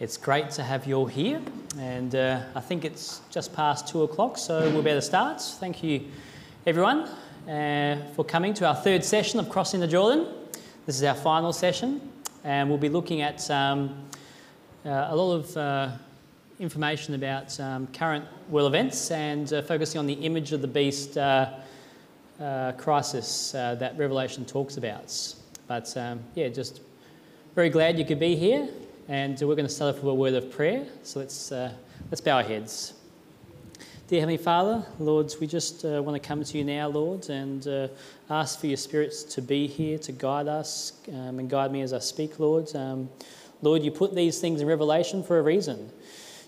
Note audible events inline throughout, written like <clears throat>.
It's great to have you all here, and uh, I think it's just past two o'clock, so we'll be able to start. Thank you, everyone, uh, for coming to our third session of Crossing the Jordan. This is our final session, and we'll be looking at um, uh, a lot of uh, information about um, current world events and uh, focusing on the image of the beast uh, crisis that Revelation talks about. But um, yeah, just very glad you could be here, and we're going to start off with a word of prayer. So let's uh, let's bow our heads. Dear Heavenly Father, Lords, we just uh, want to come to you now, Lord, and uh, ask for your spirits to be here to guide us um, and guide me as I speak, Lord. Um, Lord, you put these things in Revelation for a reason.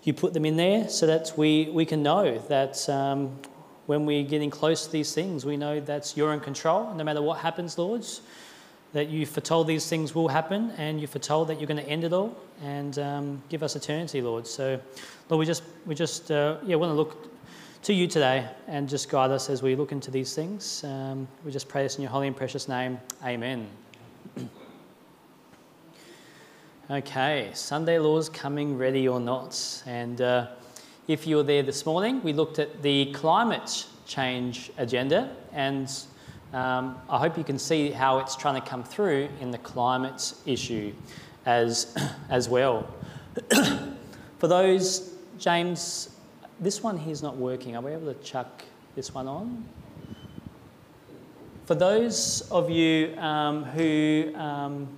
You put them in there so that we, we can know that um, when we're getting close to these things, we know that you're in control. No matter what happens, Lords, that you foretold these things will happen and you foretold that you're going to end it all and um, give us eternity, Lord. So, Lord, we just, we just uh, yeah, want to look to you today and just guide us as we look into these things. Um, we just pray this in your holy and precious name. Amen. <clears throat> okay, Sunday laws coming ready or not. And uh, if you were there this morning, we looked at the climate change agenda and um, I hope you can see how it's trying to come through in the climate issue as, <clears throat> as well. <clears throat> For those, James, this one here is not working. Are we able to chuck this one on? For those of you um, who um,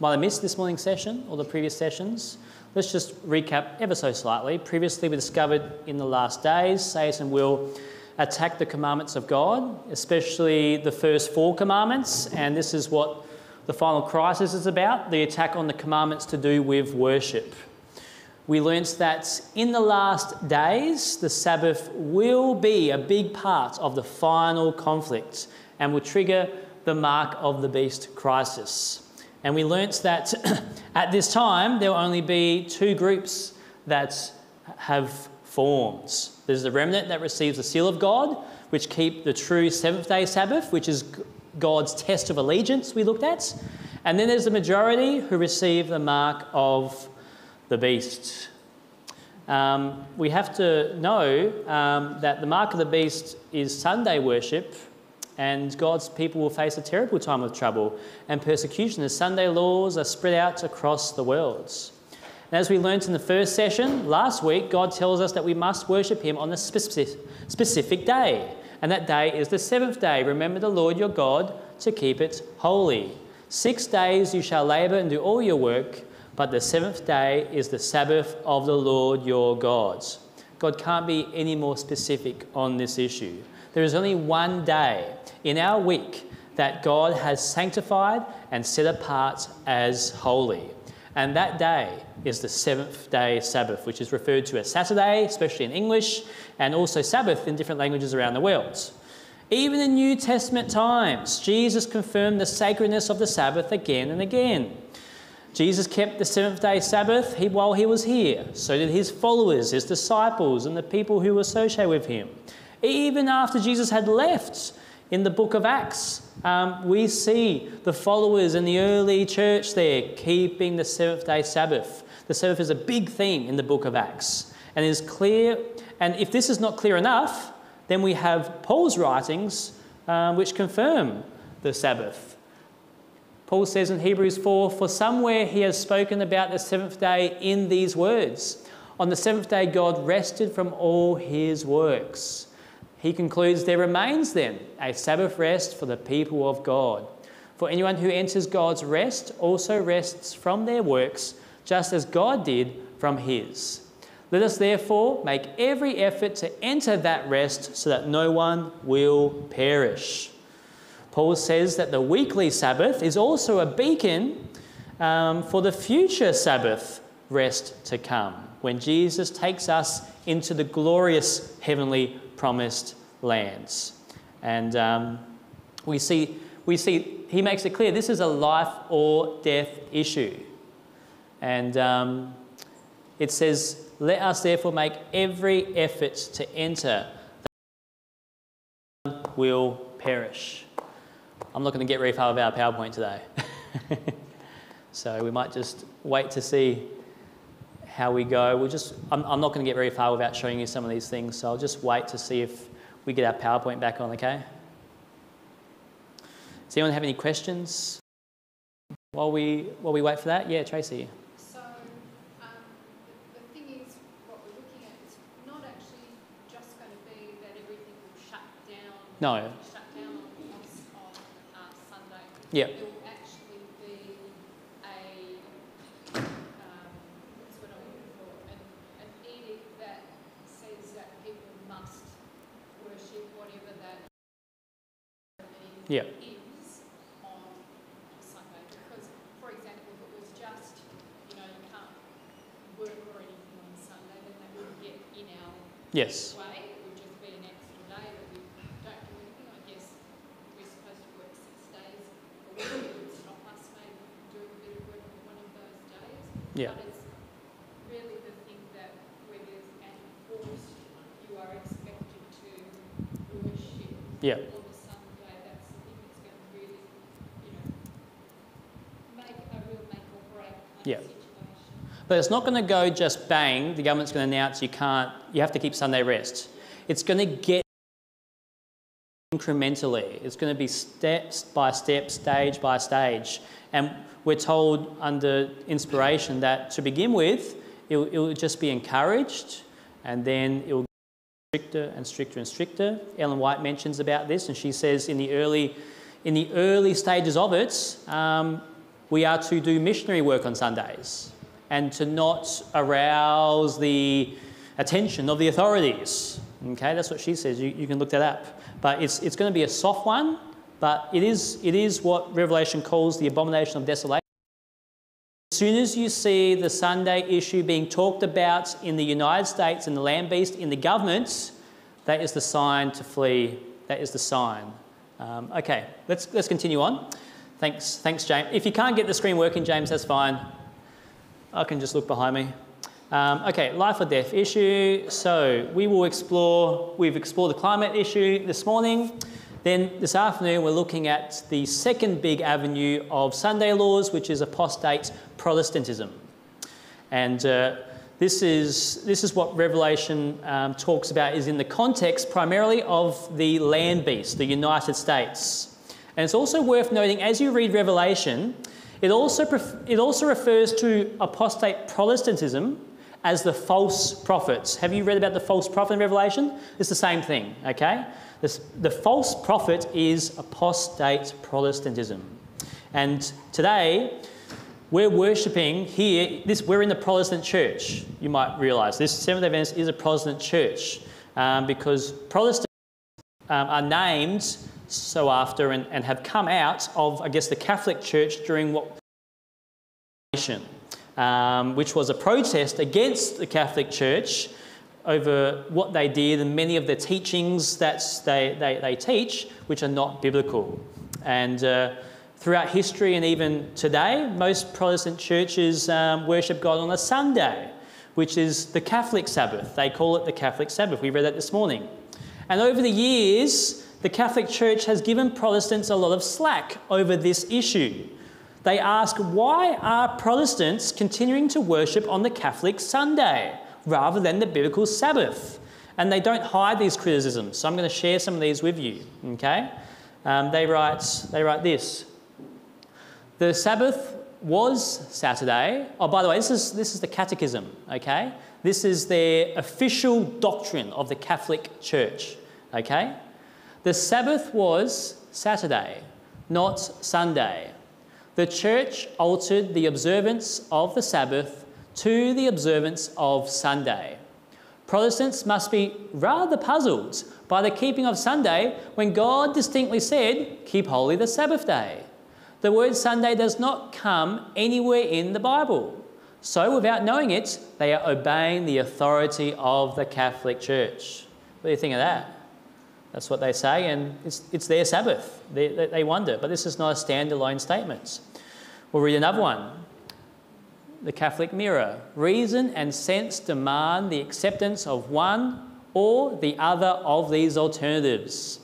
might have missed this morning's session or the previous sessions, let's just recap ever so slightly. Previously, we discovered in the last days, Satan will attack the commandments of God, especially the first four commandments. And this is what the final crisis is about the attack on the commandments to do with worship. We learnt that in the last days, the Sabbath will be a big part of the final conflict and will trigger the mark of the beast crisis. And we learnt that <clears throat> at this time, there will only be two groups that have formed. There's the remnant that receives the seal of God, which keep the true seventh day Sabbath, which is God's test of allegiance we looked at. And then there's the majority who receive the mark of the beast. Um, we have to know um, that the mark of the beast is Sunday worship, and God's people will face a terrible time of trouble and persecution as Sunday laws are spread out across the world. And as we learnt in the first session last week, God tells us that we must worship Him on a specific day. And that day is the seventh day. Remember the Lord your God to keep it holy. Six days you shall labour and do all your work, but the seventh day is the Sabbath of the Lord your God. God can't be any more specific on this issue. There is only one day in our week that God has sanctified and set apart as holy. And that day is the seventh day Sabbath, which is referred to as Saturday, especially in English, and also Sabbath in different languages around the world. Even in New Testament times, Jesus confirmed the sacredness of the Sabbath again and again. Jesus kept the seventh day Sabbath while he was here. So did his followers, his disciples, and the people who associate with him. Even after Jesus had left in the book of Acts, um, we see the followers in the early church there keeping the seventh day Sabbath. The Sabbath is a big theme in the book of Acts and is clear. And if this is not clear enough, then we have Paul's writings um, which confirm the Sabbath. Paul says in Hebrews 4 For somewhere he has spoken about the seventh day in these words On the seventh day, God rested from all his works. He concludes there remains then a Sabbath rest for the people of God. For anyone who enters God's rest also rests from their works, just as God did from his. Let us therefore make every effort to enter that rest so that no one will perish. Paul says that the weekly Sabbath is also a beacon um, for the future Sabbath rest to come, when Jesus takes us into the glorious heavenly promised lands. And um, we, see, we see, he makes it clear this is a life or death issue. And um, it says, Let us therefore make every effort to enter, that will perish. I'm not going to get very far with our PowerPoint today. <laughs> so we might just wait to see how we go. We'll just, I'm, I'm not going to get very far without showing you some of these things, so I'll just wait to see if we get our PowerPoint back on, okay? Does anyone have any questions while we, while we wait for that? Yeah, Tracy. So, um, the, the thing is, what we're looking at is not actually just going to be that everything will shut down. No. Shut down on, on, on uh, Sunday. Yeah. It will actually be a, um, what's what I'm looking for, an, an edict that says that people must worship whatever that Yeah. is on, Sunday. Because, for example, if it was just, you know, you can't work or anything on Sunday, then that wouldn't get in our Yes. way. It would just be an extra day that we don't do anything. I guess we're supposed to work six days a week. It would stop us maybe doing a bit of work on one of those days. Yeah. But it's really the thing that where there's an enforced, you are expected to worship Yeah Sunday, that's the thing that's going to really, you know, make a real make or break kind Yeah. But it's not going to go just bang, the government's going to announce you can't, you have to keep Sunday rest. It's going to get incrementally. It's going to be step by step, stage by stage. And we're told under inspiration that to begin with, it will, just be encouraged and then it will get stricter and stricter and stricter. Ellen White mentions about this and she says in the early, in the early stages of it, um, we are to do missionary work on Sundays and to not arouse the attention of the authorities. Okay, that's what she says. You, you can look that up. But it's, it's going to be a soft one, but it is, it is what Revelation calls the abomination of desolation. As soon as you see the Sunday issue being talked about in the United States, in the land beast, in the government, that is the sign to flee. That is the sign. Um, okay, let's, let's continue on. Thanks, thanks, James. If you can't get the screen working, James, that's fine. I can just look behind me. Um, okay, life or death issue. So we will explore, we've explored the climate issue this morning. Then this afternoon, we're looking at the second big avenue of Sunday laws, which is apostate Protestantism. And uh, this, is, this is what Revelation um, talks about, is in the context primarily of the land beast, the United States. And it's also worth noting, as you read Revelation, it also, it also refers to apostate Protestantism as the false prophets. Have you read about the false prophet in Revelation? It's the same thing, okay? This, the false prophet is apostate Protestantism. And today, we're worshipping here, this, we're in the Protestant church, you might realise. This Seventh day Adventist is a Protestant church um, because Protestants um, are named so after and, and have come out of, I guess, the Catholic Church during what um, which was a protest against the Catholic Church over what they did and many of the teachings that they, they, they teach, which are not biblical. And uh, throughout history and even today, most Protestant churches um, worship God on a Sunday, which is the Catholic Sabbath. They call it the Catholic Sabbath. We read that this morning. And over the years, the Catholic Church has given Protestants a lot of slack over this issue. They ask, why are Protestants continuing to worship on the Catholic Sunday rather than the biblical Sabbath? And they don't hide these criticisms. So I'm going to share some of these with you. Okay? Um, they, write, they write this The Sabbath was Saturday. Oh, by the way, this is, this is the catechism. Okay? This is their official doctrine of the Catholic Church. Okay? The Sabbath was Saturday, not Sunday. The church altered the observance of the Sabbath to the observance of Sunday. Protestants must be rather puzzled by the keeping of Sunday when God distinctly said, Keep holy the Sabbath day. The word Sunday does not come anywhere in the Bible. So, without knowing it, they are obeying the authority of the Catholic Church. What do you think of that? That's what they say, and it's, it's their Sabbath. They, they, they wonder, but this is not a standalone statement. We'll read another one. The Catholic Mirror. Reason and sense demand the acceptance of one or the other of these alternatives.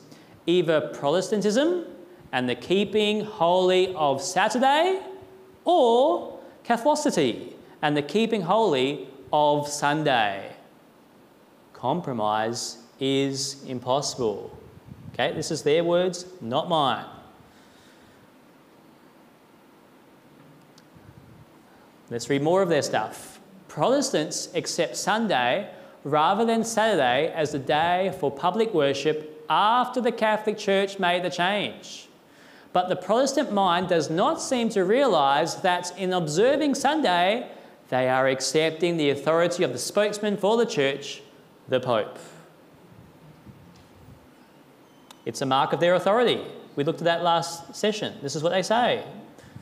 Either Protestantism and the keeping holy of Saturday, or Catholicity and the keeping holy of Sunday. Compromise is impossible. Okay, this is their words, not mine. Let's read more of their stuff. Protestants accept Sunday rather than Saturday as the day for public worship after the Catholic Church made the change. But the Protestant mind does not seem to realise that in observing Sunday, they are accepting the authority of the spokesman for the Church, the Pope. It's a mark of their authority. We looked at that last session. This is what they say.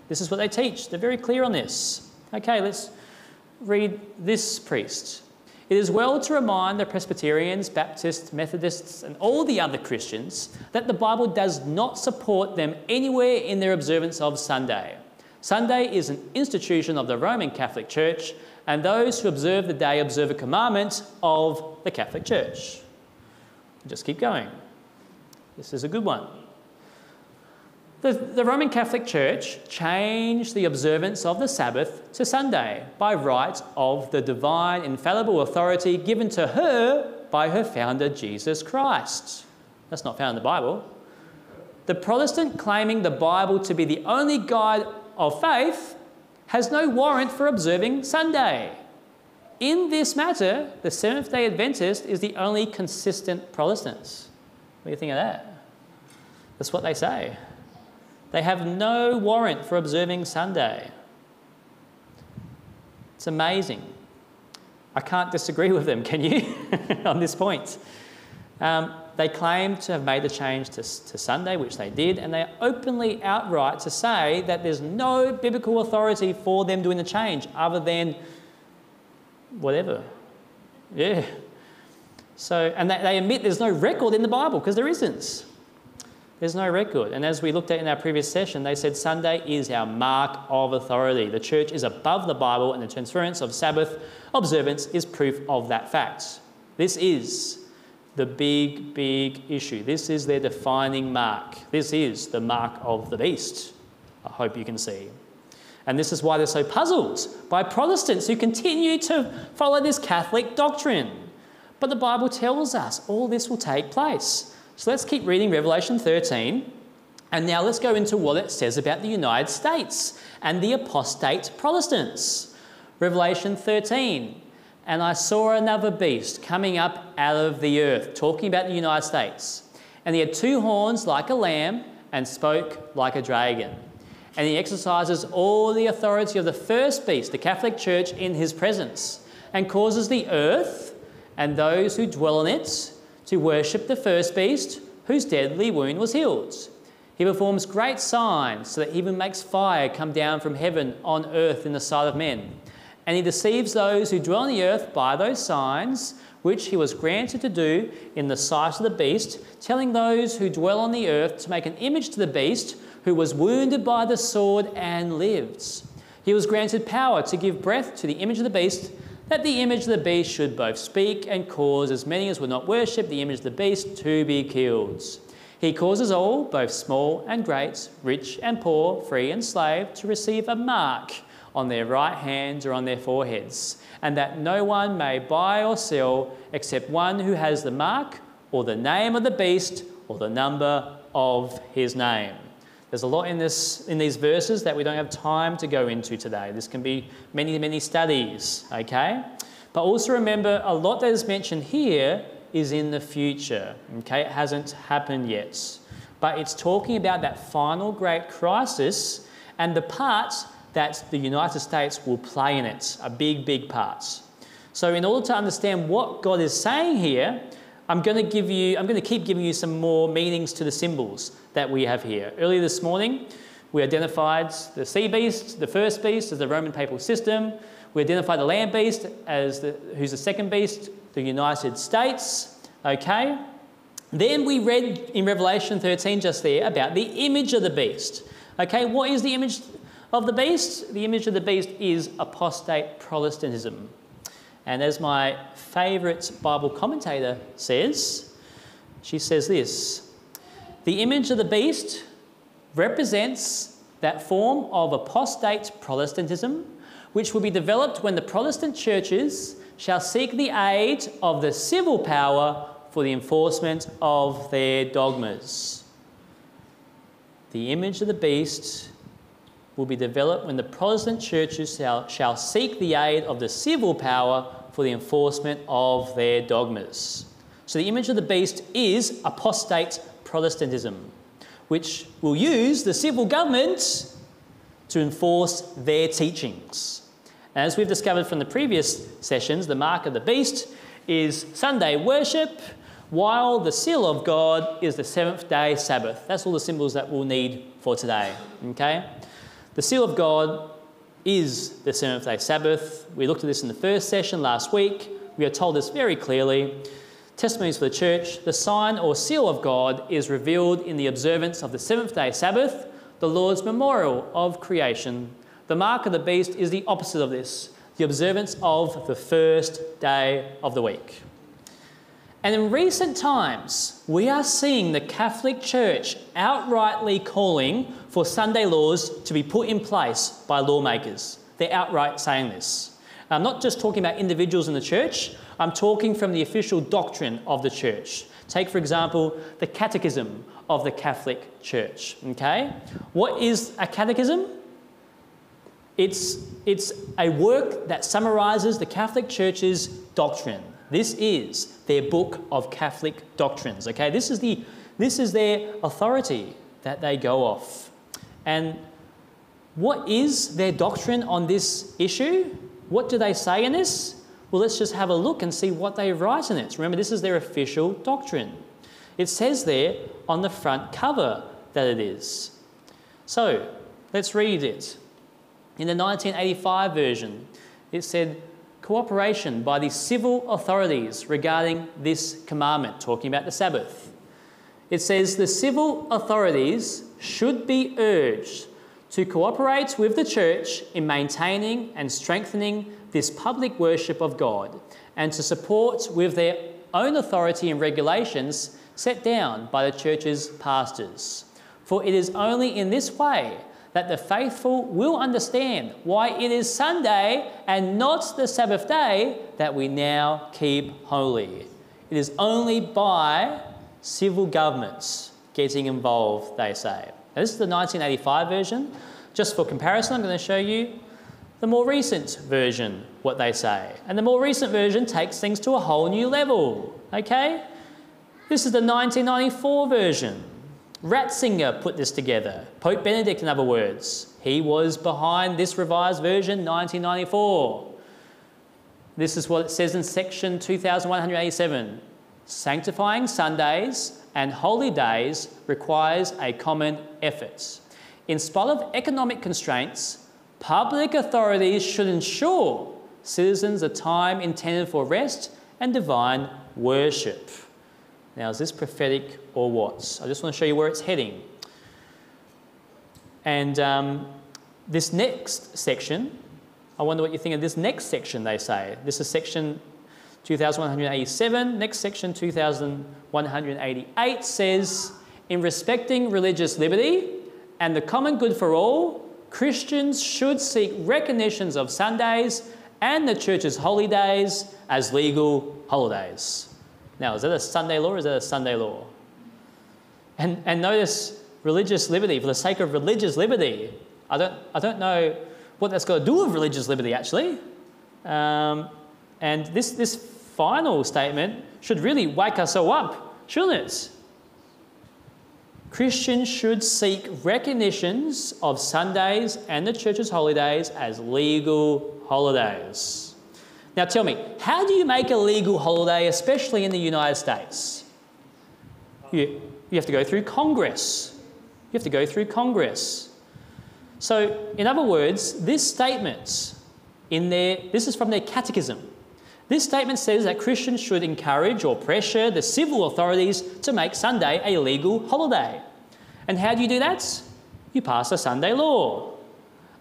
This is what they teach. They're very clear on this. Okay, let's read this priest. It is well to remind the Presbyterians, Baptists, Methodists, and all the other Christians that the Bible does not support them anywhere in their observance of Sunday. Sunday is an institution of the Roman Catholic Church, and those who observe the day observe a commandment of the Catholic Church. Just keep going. This is a good one. The, the, Roman Catholic Church changed the observance of the Sabbath to Sunday by right of the divine infallible authority given to her by her founder Jesus Christ. That's not found in the Bible. The Protestant claiming the Bible to be the only guide of faith has no warrant for observing Sunday. In this matter, the Seventh day Adventist is the only consistent Protestant. What do you think of that? That's what they say. They have no warrant for observing Sunday. It's amazing. I can't disagree with them, <laughs> can you, on this point? Um, they claim to have made the change to, to Sunday, which they did, and they openly outright to say that there's no biblical authority for them doing the change other than whatever. Yeah. So, and they, they admit there's no record in the Bible because there isn't. There's no record. And as we looked at in our previous session, they said Sunday is our mark of authority. The church is above the Bible, and the transference of Sabbath observance is proof of that fact. This is the big, big issue. This is their defining mark. This is the mark of the beast. I hope you can see. And this is why they're so puzzled by Protestants who continue to follow this Catholic doctrine. But the Bible tells us all this will take place. So let's keep reading Revelation 13. And now let's go into what it says about the United States and the apostate Protestants. Revelation 13. And I saw another beast coming up out of the earth, talking about the United States. And he had two horns like a lamb and spoke like a dragon. And he exercises all the authority of the first beast, the Catholic Church, in his presence, and causes the earth and those who dwell on it to worship the first beast whose deadly wound was healed. He performs great signs so that he even makes fire come down from heaven on earth in the sight of men. And he deceives those who dwell on the earth by those signs which he was granted to do in the sight of the beast, telling those who dwell on the earth to make an image to the beast who was wounded by the sword and lived. He was granted power to give breath to the image of the beast that the image of the beast should both speak and cause as many as would not worship the image of the beast to be killed. He causes all, both small and great, rich and poor, free and slave, to receive a mark on their right hands or on their foreheads, and that no one may buy or sell except one who has the mark or the name of the beast or the number of his name. There's a lot in, this, in these verses that we don't have time to go into today. This can be many, many studies, okay? But also remember, a lot that is mentioned here is in the future, okay? It hasn't happened yet. But it's talking about that final great crisis and the part that the United States will play in it, a big, big part. So, in order to understand what God is saying here, I'm going to give you, I'm going to keep giving you some more meanings to the symbols that we have here. Earlier this morning, we identified the sea beast, the first beast, as the Roman papal system. We identified the land beast as the, who's the second beast, the United States. Okay. Then we read in Revelation 13 just there about the image of the beast. Okay, what is the image of the beast? The image of the beast is apostate Protestantism. And as my favourite Bible commentator says, she says this The image of the beast represents that form of apostate Protestantism which will be developed when the Protestant churches shall seek the aid of the civil power for the enforcement of their dogmas. The image of the beast will be developed when the Protestant churches shall, shall seek the aid of the civil power for the enforcement of their dogmas. So the image of the beast is apostate Protestantism, which will use the civil government to enforce their teachings. As we've discovered from the previous sessions, the mark of the beast is Sunday worship, while the seal of God is the seventh day Sabbath. That's all the symbols that we'll need for today. Okay? The seal of God is the seventh day Sabbath. We looked at this in the first session last week. We are told this very clearly. Testimonies for the church the sign or seal of God is revealed in the observance of the seventh day Sabbath, the Lord's memorial of creation. The mark of the beast is the opposite of this the observance of the first day of the week. And in recent times, we are seeing the Catholic Church outrightly calling for Sunday laws to be put in place by lawmakers. They're outright saying this. I'm not just talking about individuals in the church, I'm talking from the official doctrine of the church. Take, for example, the Catechism of the Catholic Church. Okay? What is a catechism? It's, it's a work that summarizes the Catholic Church's doctrine. This is their book of Catholic doctrines. Okay, this is the this is their authority that they go off. And what is their doctrine on this issue? What do they say in this? Well, let's just have a look and see what they write in it. Remember, this is their official doctrine. It says there on the front cover that it is. So, let's read it. In the 1985 version, it said, cooperation by the civil authorities regarding this commandment, talking about the Sabbath. It says the civil authorities should be urged to cooperate with the church in maintaining and strengthening this public worship of God and to support with their own authority and regulations set down by the church's pastors. For it is only in this way that the faithful will understand why it is Sunday and not the Sabbath day that we now keep holy. It is only by civil governments getting involved, they say. Now, this is the 1985 version. Just for comparison, I'm going to show you the more recent version, what they say. And the more recent version takes things to a whole new level. Okay? This is the 1994 version. Ratzinger put this together. Pope Benedict, in other words. He was behind this revised version, 1994. This is what it says in section 2187. Sanctifying Sundays and holy days requires a common effort. In spite of economic constraints, public authorities should ensure citizens a time intended for rest and divine worship. Now, is this prophetic or what? I just want to show you where it's heading. And um, this next section, I wonder what you think of this next section, they say. This is section 2187. Next section, 2188, says In respecting religious liberty and the common good for all, Christians should seek recognitions of Sundays and the church's holy days as legal holidays. Now, is that a Sunday law is that a Sunday law? And, and notice religious liberty, for the sake of religious liberty. I don't, I don't know what that's got to do with religious liberty, actually. Um, and this, this final statement should really wake us all up, shouldn't it? Christians should seek recognitions of Sundays and the church's holidays as legal holidays. Now tell me, how do you make a legal holiday, especially in the United States? You, you have to go through Congress. You have to go through Congress. So, in other words, this statement in their, this is from their catechism. This statement says that Christians should encourage or pressure the civil authorities to make Sunday a legal holiday. And how do you do that? You pass a Sunday law.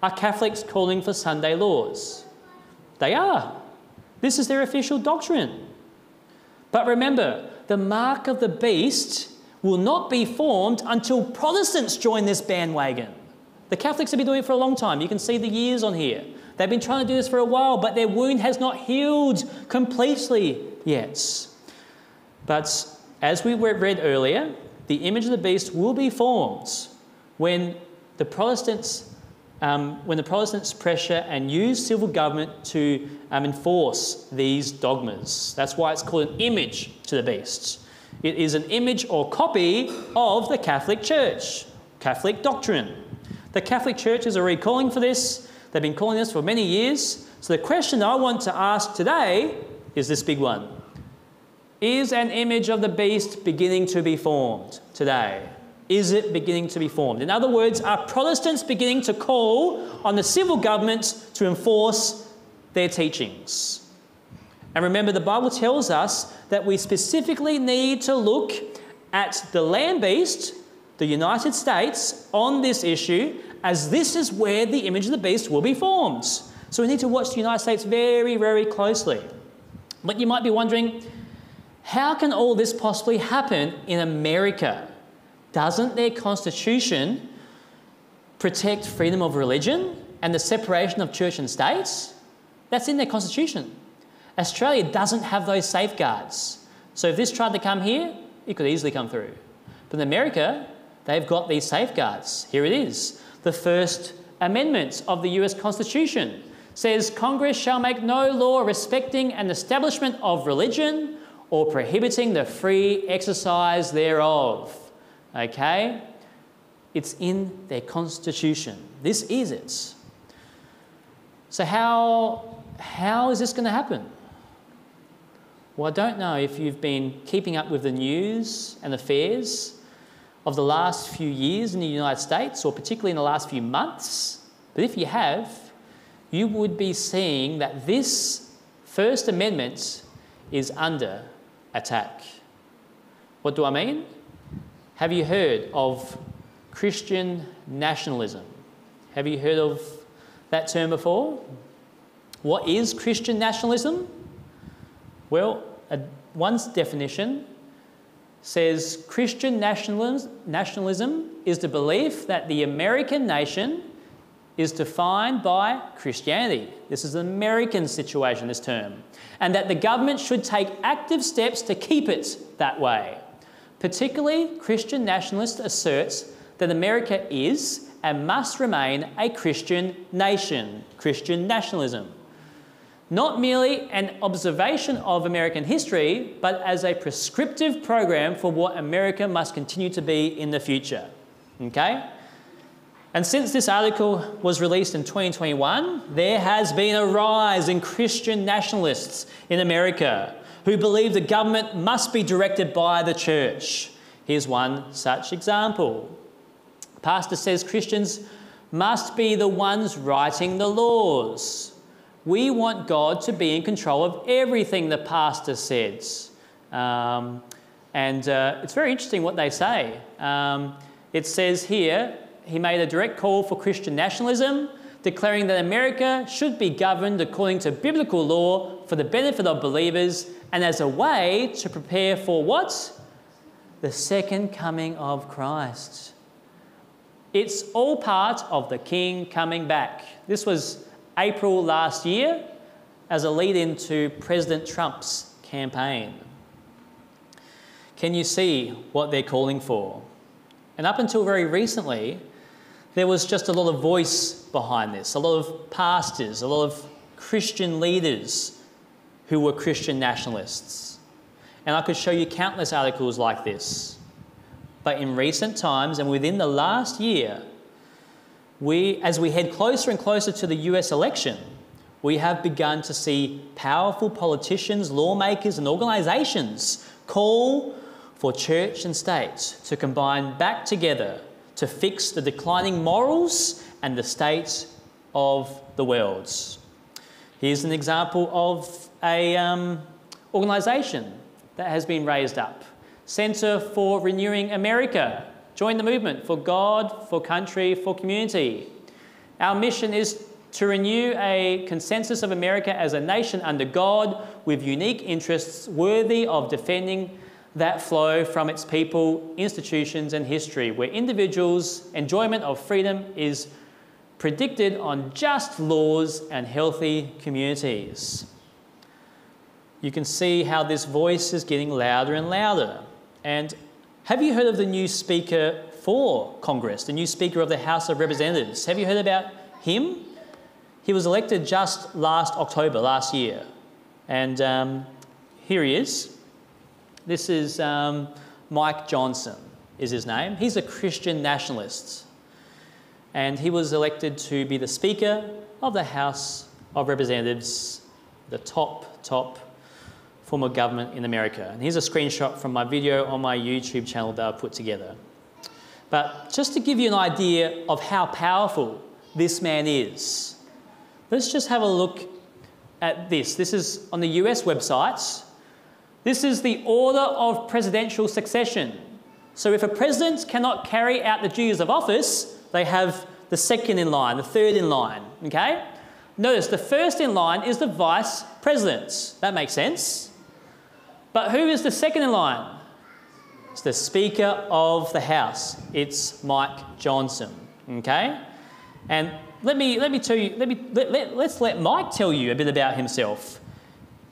Are Catholics calling for Sunday laws? They are. This is their official doctrine. But remember, the mark of the beast will not be formed until Protestants join this bandwagon. The Catholics have been doing it for a long time. You can see the years on here. They've been trying to do this for a while, but their wound has not healed completely yet. But as we read earlier, the image of the beast will be formed when the Protestants, um, when the Protestants pressure and use civil government to um, enforce these dogmas. That's why it's called an image to the beast. It is an image or copy of the Catholic Church, Catholic doctrine. The Catholic Church is already calling for this. They've been calling this for many years. So the question I want to ask today is this big one. Is an image of the beast beginning to be formed today? Is it beginning to be formed? In other words, are Protestants beginning to call on the civil government to enforce their teachings? And remember, the Bible tells us that we specifically need to look at the land beast, the United States, on this issue, as this is where the image of the beast will be formed. So we need to watch the United States very, very closely. But you might be wondering, how can all this possibly happen in America? Doesn't their constitution protect freedom of religion and the separation of church and state? That's in their constitution. Australia doesn't have those safeguards. So if this tried to come here, it could easily come through. But in America, they've got these safeguards. Here it is. The First Amendment of the US Constitution says Congress shall make no law respecting an establishment of religion or prohibiting the free exercise thereof. Okay? It's in their constitution. This is it. So, how, how is this going to happen? Well, I don't know if you've been keeping up with the news and affairs of the last few years in the United States, or particularly in the last few months, but if you have, you would be seeing that this First Amendment is under attack. What do I mean? Have you heard of Christian nationalism? Have you heard of that term before? What is Christian nationalism? Well, a, one's definition says Christian nationalism, nationalism is the belief that the American nation is defined by Christianity. This is an American situation, this term. And that the government should take active steps to keep it that way. Particularly, Christian nationalist asserts that America is and must remain a Christian nation, Christian nationalism not merely an observation of American history, but as a prescriptive program for what America must continue to be in the future. Okay? And since this article was released in 2021, there has been a rise in Christian nationalists in America who believe the government must be directed by the church. Here's one such example. Pastor says Christians must be the ones writing the laws. We want God to be in control of everything the pastor says. Um, and uh, it's very interesting what they say. Um, it says here, he made a direct call for Christian nationalism, declaring that America should be governed according to biblical law for the benefit of believers and as a way to prepare for what? The second coming of Christ. It's all part of the King coming back. This was April last year as a lead in to President Trump's campaign. Can you see what they're calling for? And up until very recently, there was just a lot of voice behind this, a lot of pastors, a lot of Christian leaders who were Christian nationalists. And I could show you countless articles like this. But in recent times and within the last year, we, as we head closer and closer to the US election, we have begun to see powerful politicians, lawmakers, and organisations call for church and state to combine back together to fix the declining morals and the state of the world. Here's an example of an um, organisation that has been raised up. Centre for Renewing America Join the movement for God, for country, for community. Our mission is to renew a consensus of America as a nation under God with unique interests worthy of defending that flow from its people, institutions, and history, where individuals' enjoyment of freedom is predicted on just laws and healthy communities. You can see how this voice is getting louder and louder. And have you heard of the new Speaker for Congress, the new Speaker of the House of Representatives? Have you heard about him? He was elected just last October, last year. And um, here he is. This is um, Mike Johnson, is his name. He's a Christian nationalist. And he was elected to be the Speaker of the House of Representatives, the top, top form of government in America. And here's a screenshot from my video on my YouTube channel that I put together. But just to give you an idea of how powerful this man is, let's just have a look at this. This is on the US websites. This is the order of presidential succession. So if a president cannot carry out the duties of office, they have the second in line, the third in line, okay? Notice the first in line is the vice president. That makes sense. But who is the second in line? It's the Speaker of the House. It's Mike Johnson, okay? And let me, let me tell you, let me, let, let, let's let Mike tell you a bit about himself.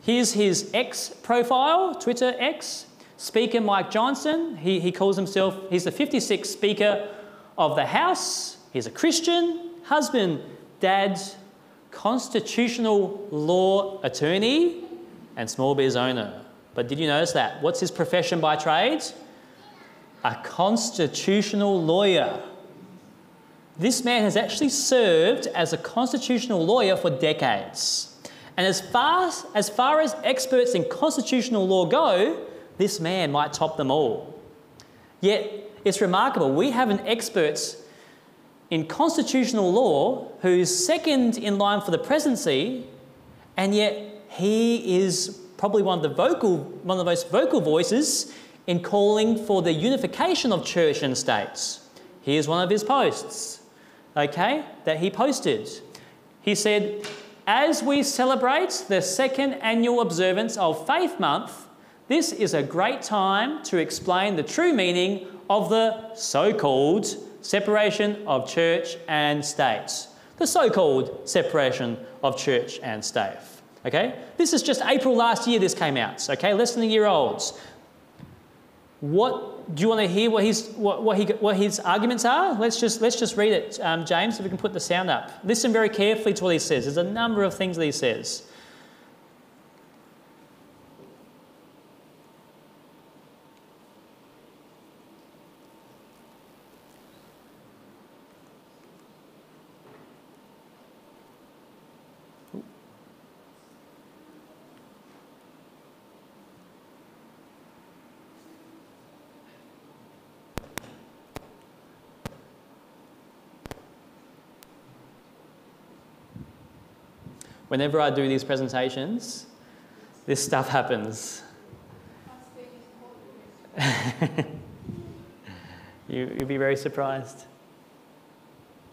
Here's his X profile, Twitter X, Speaker Mike Johnson. He, he calls himself, he's the 56th Speaker of the House. He's a Christian, husband, dad, constitutional law attorney, and small biz owner. But did you notice that? What's his profession by trade? A constitutional lawyer. This man has actually served as a constitutional lawyer for decades. And as far, as far as experts in constitutional law go, this man might top them all. Yet, it's remarkable. We have an expert in constitutional law who's second in line for the presidency, and yet he is probably one of the vocal, one of the most vocal voices in calling for the unification of church and states. Here's one of his posts, okay, that he posted. He said, As we celebrate the second annual observance of Faith Month, this is a great time to explain the true meaning of the so called separation of church and state. The so called separation of church and state. Okay? This is just April last year this came out, okay? Less than a year old. What do you want to hear what his, what, what, he, what his arguments are? Let's just, let's just read it, um, James, if we can put the sound up. Listen very carefully to what he says. There's a number of things that he says. Whenever I do these presentations, this stuff happens. <laughs> you, you'll be very surprised.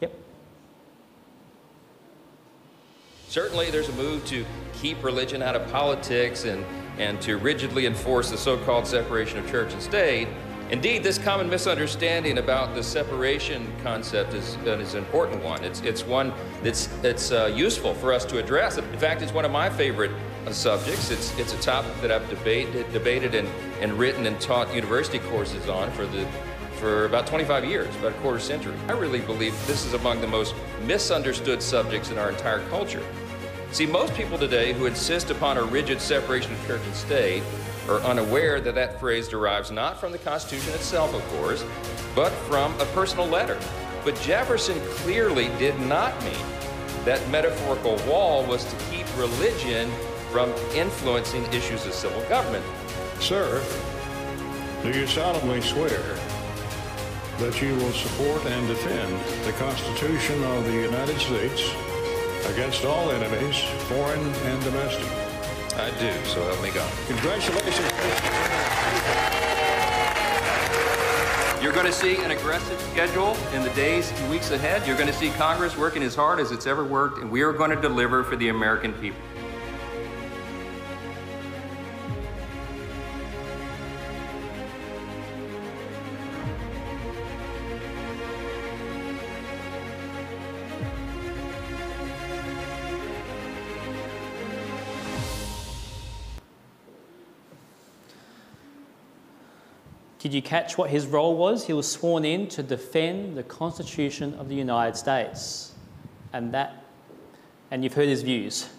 Yep. Certainly, there's a move to keep religion out of politics and, and to rigidly enforce the so called separation of church and state. Indeed, this common misunderstanding about the separation concept is, is an important one. It's, it's one that's it's, uh, useful for us to address. In fact, it's one of my favorite uh, subjects. It's, it's a topic that I've debated, debated and, and written and taught university courses on for, the, for about 25 years, about a quarter century. I really believe this is among the most misunderstood subjects in our entire culture. See, most people today who insist upon a rigid separation of church and state are unaware that that phrase derives not from the Constitution itself, of course, but from a personal letter. But Jefferson clearly did not mean that metaphorical wall was to keep religion from influencing issues of civil government. Sir, do you solemnly swear that you will support and defend the Constitution of the United States against all enemies, foreign and domestic? I do, so help me God. Congratulations. You're going to see an aggressive schedule in the days and weeks ahead. You're going to see Congress working as hard as it's ever worked, and we are going to deliver for the American people. Did you catch what his role was? He was sworn in to defend the Constitution of the United States. And that, and you've heard his views.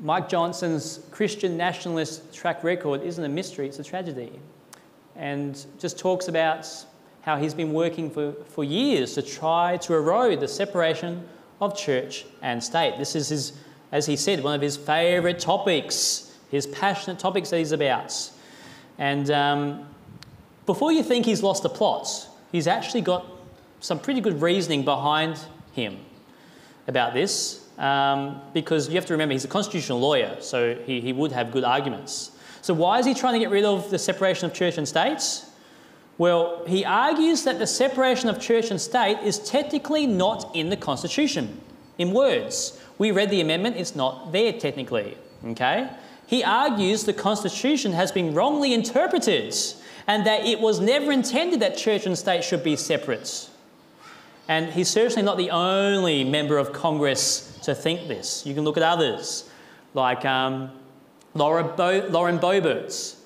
Mike Johnson's Christian nationalist track record isn't a mystery, it's a tragedy. And just talks about how he's been working for, for years to try to erode the separation of church and state. This is, his, as he said, one of his favourite topics, his passionate topics that he's about. And um, before you think he's lost the plot, he's actually got some pretty good reasoning behind him about this. Um, because you have to remember he's a constitutional lawyer, so he, he would have good arguments. So, why is he trying to get rid of the separation of church and states? Well, he argues that the separation of church and state is technically not in the Constitution. In words, we read the amendment, it's not there technically. Okay? He argues the Constitution has been wrongly interpreted and that it was never intended that church and state should be separate. And he's certainly not the only member of Congress to think this. You can look at others, like um, Laura Bo- Lauren Boeberts,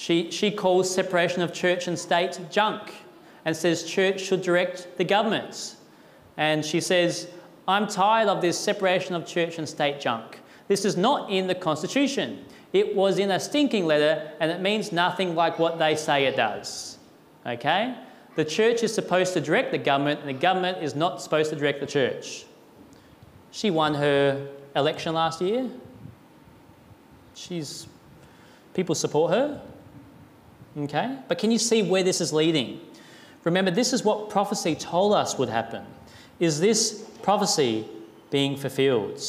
she, she calls separation of church and state junk and says church should direct the governments. And she says, I'm tired of this separation of church and state junk. This is not in the Constitution. It was in a stinking letter and it means nothing like what they say it does. Okay? The church is supposed to direct the government and the government is not supposed to direct the church. She won her election last year. She's people support her. Okay? But can you see where this is leading? Remember, this is what prophecy told us would happen. Is this prophecy being fulfilled?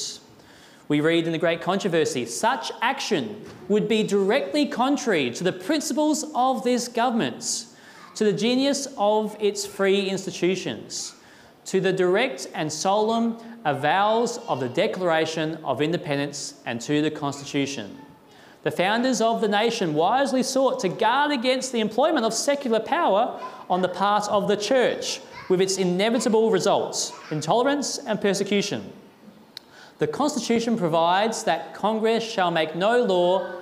We read in the Great Controversy such action would be directly contrary to the principles of this government, to the genius of its free institutions, to the direct and solemn avowals of the Declaration of Independence and to the Constitution. The founders of the nation wisely sought to guard against the employment of secular power on the part of the church, with its inevitable results intolerance and persecution. The Constitution provides that Congress shall make no law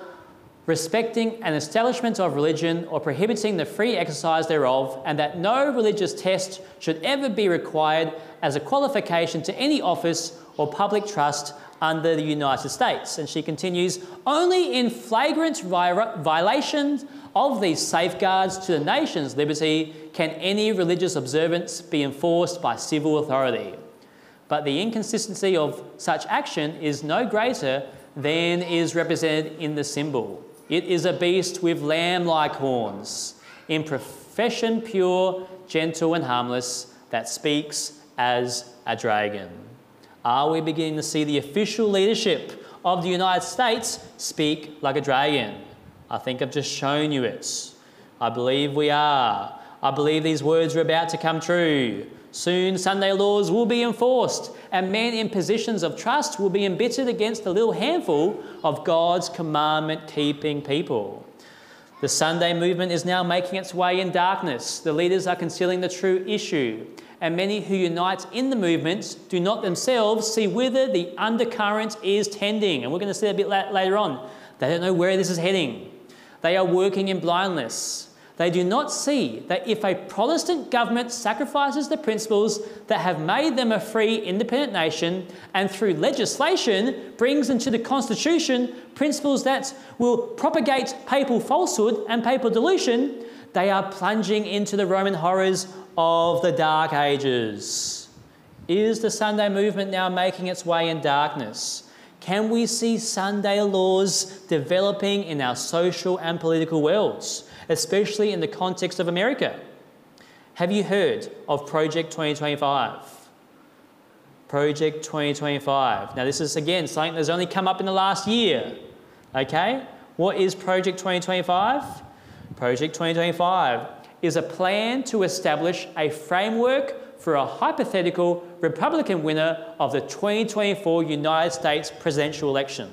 respecting an establishment of religion or prohibiting the free exercise thereof, and that no religious test should ever be required as a qualification to any office or public trust under the United States. And she continues only in flagrant violations of these safeguards to the nation's liberty can any religious observance be enforced by civil authority. But the inconsistency of such action is no greater than is represented in the symbol. It is a beast with lamb like horns, in profession pure, gentle, and harmless, that speaks as a dragon. Ah, are we beginning to see the official leadership of the United States speak like a dragon? I think I've just shown you it. I believe we are. I believe these words are about to come true. Soon, Sunday laws will be enforced, and men in positions of trust will be embittered against a little handful of God's commandment keeping people. The Sunday movement is now making its way in darkness. The leaders are concealing the true issue and many who unite in the movement do not themselves see whither the undercurrent is tending. And we're going to see a bit later on. They don't know where this is heading. They are working in blindness. They do not see that if a Protestant government sacrifices the principles that have made them a free, independent nation and through legislation brings into the Constitution principles that will propagate papal falsehood and papal delusion, they are plunging into the Roman horrors of the Dark Ages. Is the Sunday movement now making its way in darkness? Can we see Sunday laws developing in our social and political worlds, especially in the context of America? Have you heard of Project 2025? Project 2025. Now, this is again something that's only come up in the last year. Okay? What is Project 2025? Project 2025 is a plan to establish a framework for a hypothetical Republican winner of the 2024 United States presidential election.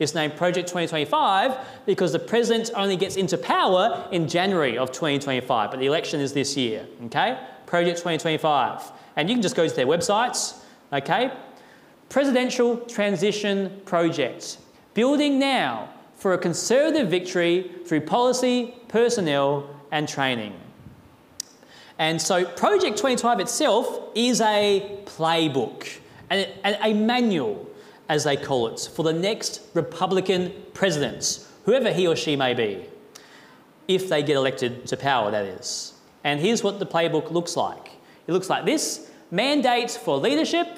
It's named Project 2025 because the president only gets into power in January of 2025, but the election is this year, okay? Project 2025. And you can just go to their websites, okay? Presidential Transition Project. Building now for a conservative victory through policy, personnel, and training. And so, Project 2025 itself is a playbook and a manual, as they call it, for the next Republican presidents, whoever he or she may be, if they get elected to power, that is. And here's what the playbook looks like it looks like this mandate for leadership.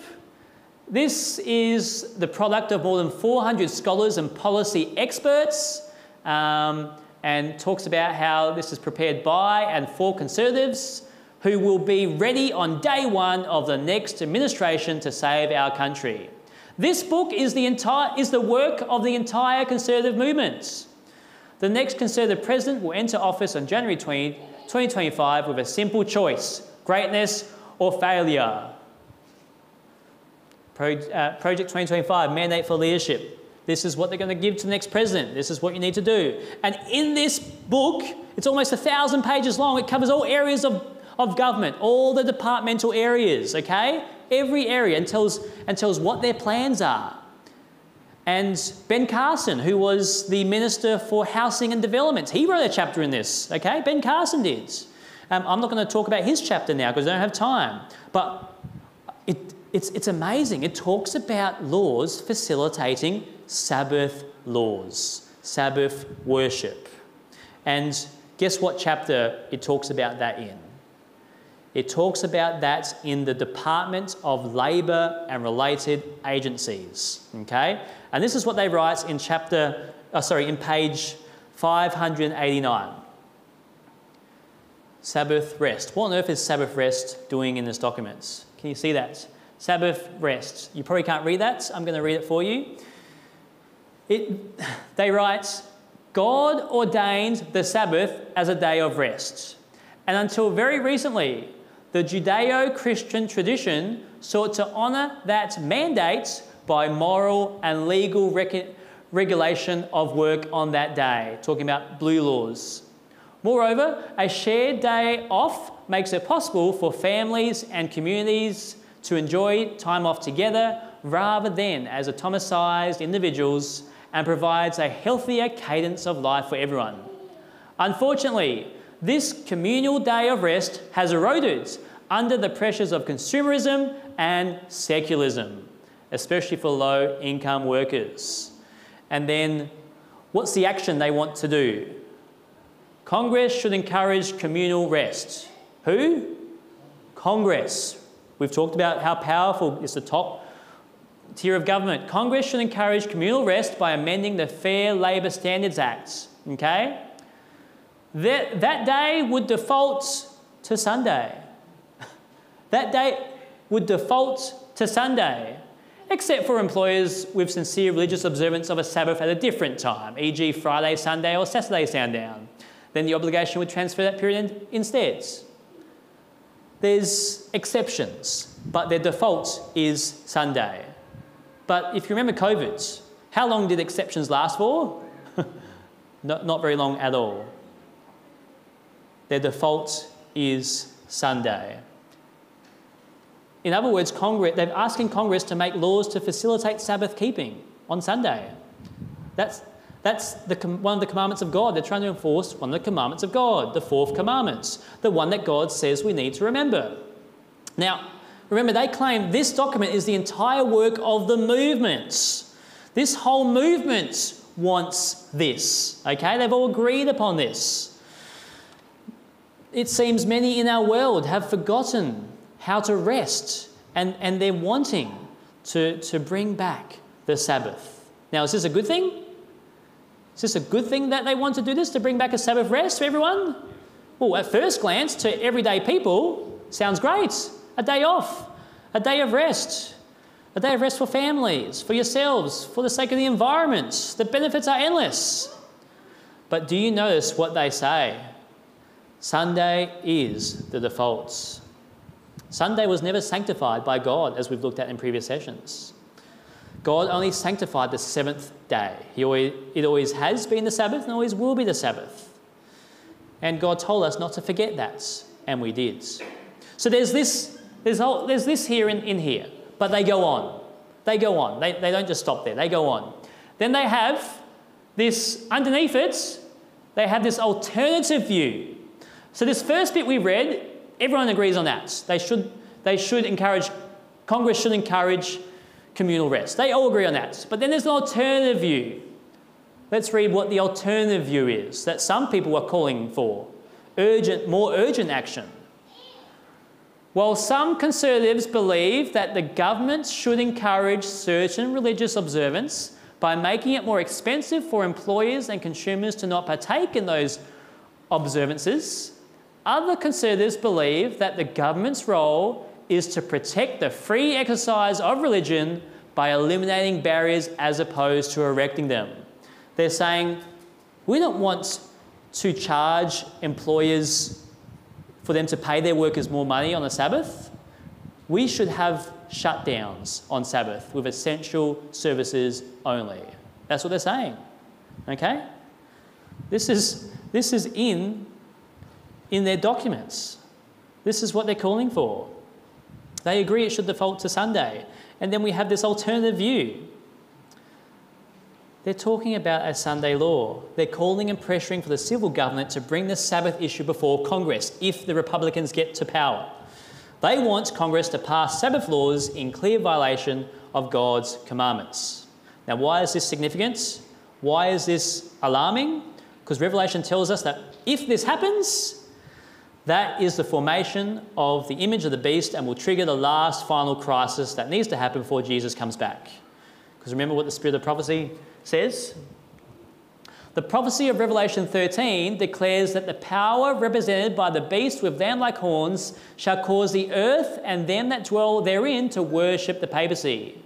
This is the product of more than 400 scholars and policy experts. Um, and talks about how this is prepared by and for conservatives who will be ready on day one of the next administration to save our country. This book is the, entire, is the work of the entire conservative movement. The next conservative president will enter office on January 20, 2025 with a simple choice greatness or failure. Pro, uh, Project 2025, mandate for leadership. This is what they're going to give to the next president. This is what you need to do. And in this book, it's almost a thousand pages long. It covers all areas of, of government, all the departmental areas, okay? Every area and tells, and tells what their plans are. And Ben Carson, who was the Minister for Housing and Development, he wrote a chapter in this, okay? Ben Carson did. Um, I'm not going to talk about his chapter now because I don't have time. But it, it's, it's amazing. It talks about laws facilitating Sabbath laws, Sabbath worship. And guess what chapter it talks about that in? It talks about that in the Department of Labour and related agencies. Okay? And this is what they write in chapter, oh, sorry, in page 589. Sabbath rest. What on earth is Sabbath rest doing in this document? Can you see that? Sabbath rest. You probably can't read that. I'm going to read it for you. It, <sighs> they write, God ordained the Sabbath as a day of rest. And until very recently, the Judeo Christian tradition sought to honour that mandate by moral and legal rec- regulation of work on that day, talking about blue laws. Moreover, a shared day off makes it possible for families and communities to enjoy time off together rather than as atomicized individuals and provides a healthier cadence of life for everyone. Unfortunately, this communal day of rest has eroded under the pressures of consumerism and secularism, especially for low income workers. And then, what's the action they want to do? Congress should encourage communal rest. Who? Congress. We've talked about how powerful is the top tier of government. Congress should encourage communal rest by amending the Fair Labour Standards Act. Okay? That, that day would default to Sunday. that day would default to Sunday, except for employers with sincere religious observance of a Sabbath at a different time, e.g., Friday, Sunday, or Saturday sundown. Then the obligation would transfer that period instead. There's exceptions, but their default is Sunday. But if you remember COVID, how long did exceptions last for? <laughs> not, not very long at all. Their default is Sunday. In other words, Congress, they're asking Congress to make laws to facilitate Sabbath keeping on Sunday. That's, that's the, one of the commandments of God. They're trying to enforce one of the commandments of God, the fourth commandment, the one that God says we need to remember. Now, Remember, they claim this document is the entire work of the movements. This whole movement wants this, okay? They've all agreed upon this. It seems many in our world have forgotten how to rest and, and they're wanting to, to bring back the Sabbath. Now, is this a good thing? Is this a good thing that they want to do this, to bring back a Sabbath rest for everyone? Well, at first glance, to everyday people, sounds great a day off, a day of rest, a day of rest for families, for yourselves, for the sake of the environment. The benefits are endless. But do you notice what they say? Sunday is the defaults. Sunday was never sanctified by God, as we've looked at in previous sessions. God only sanctified the seventh day. He always, it always has been the Sabbath and always will be the Sabbath. And God told us not to forget that, and we did. So there's this there's, whole, there's this here in, in here, but they go on. They go on. They, they don't just stop there, they go on. Then they have this underneath it, they have this alternative view. So this first bit we read, everyone agrees on that. They should, they should encourage, Congress should encourage communal rest. They all agree on that. But then there's an alternative view. Let's read what the alternative view is that some people are calling for urgent, more urgent action. While some conservatives believe that the government should encourage certain religious observance by making it more expensive for employers and consumers to not partake in those observances, other conservatives believe that the government's role is to protect the free exercise of religion by eliminating barriers as opposed to erecting them. They're saying we don't want to charge employers for them to pay their workers more money on the Sabbath. We should have shutdowns on Sabbath with essential services only. That's what they're saying. Okay? This is, this is in, in their documents. This is what they're calling for. They agree it should default to Sunday. And then we have this alternative view they're talking about a Sunday law. They're calling and pressuring for the civil government to bring the Sabbath issue before Congress if the Republicans get to power. They want Congress to pass Sabbath laws in clear violation of God's commandments. Now, why is this significant? Why is this alarming? Because Revelation tells us that if this happens, that is the formation of the image of the beast and will trigger the last final crisis that needs to happen before Jesus comes back. Because remember what the spirit of prophecy says the prophecy of Revelation 13 declares that the power represented by the beast with lamb like horns shall cause the earth and them that dwell therein to worship the papacy.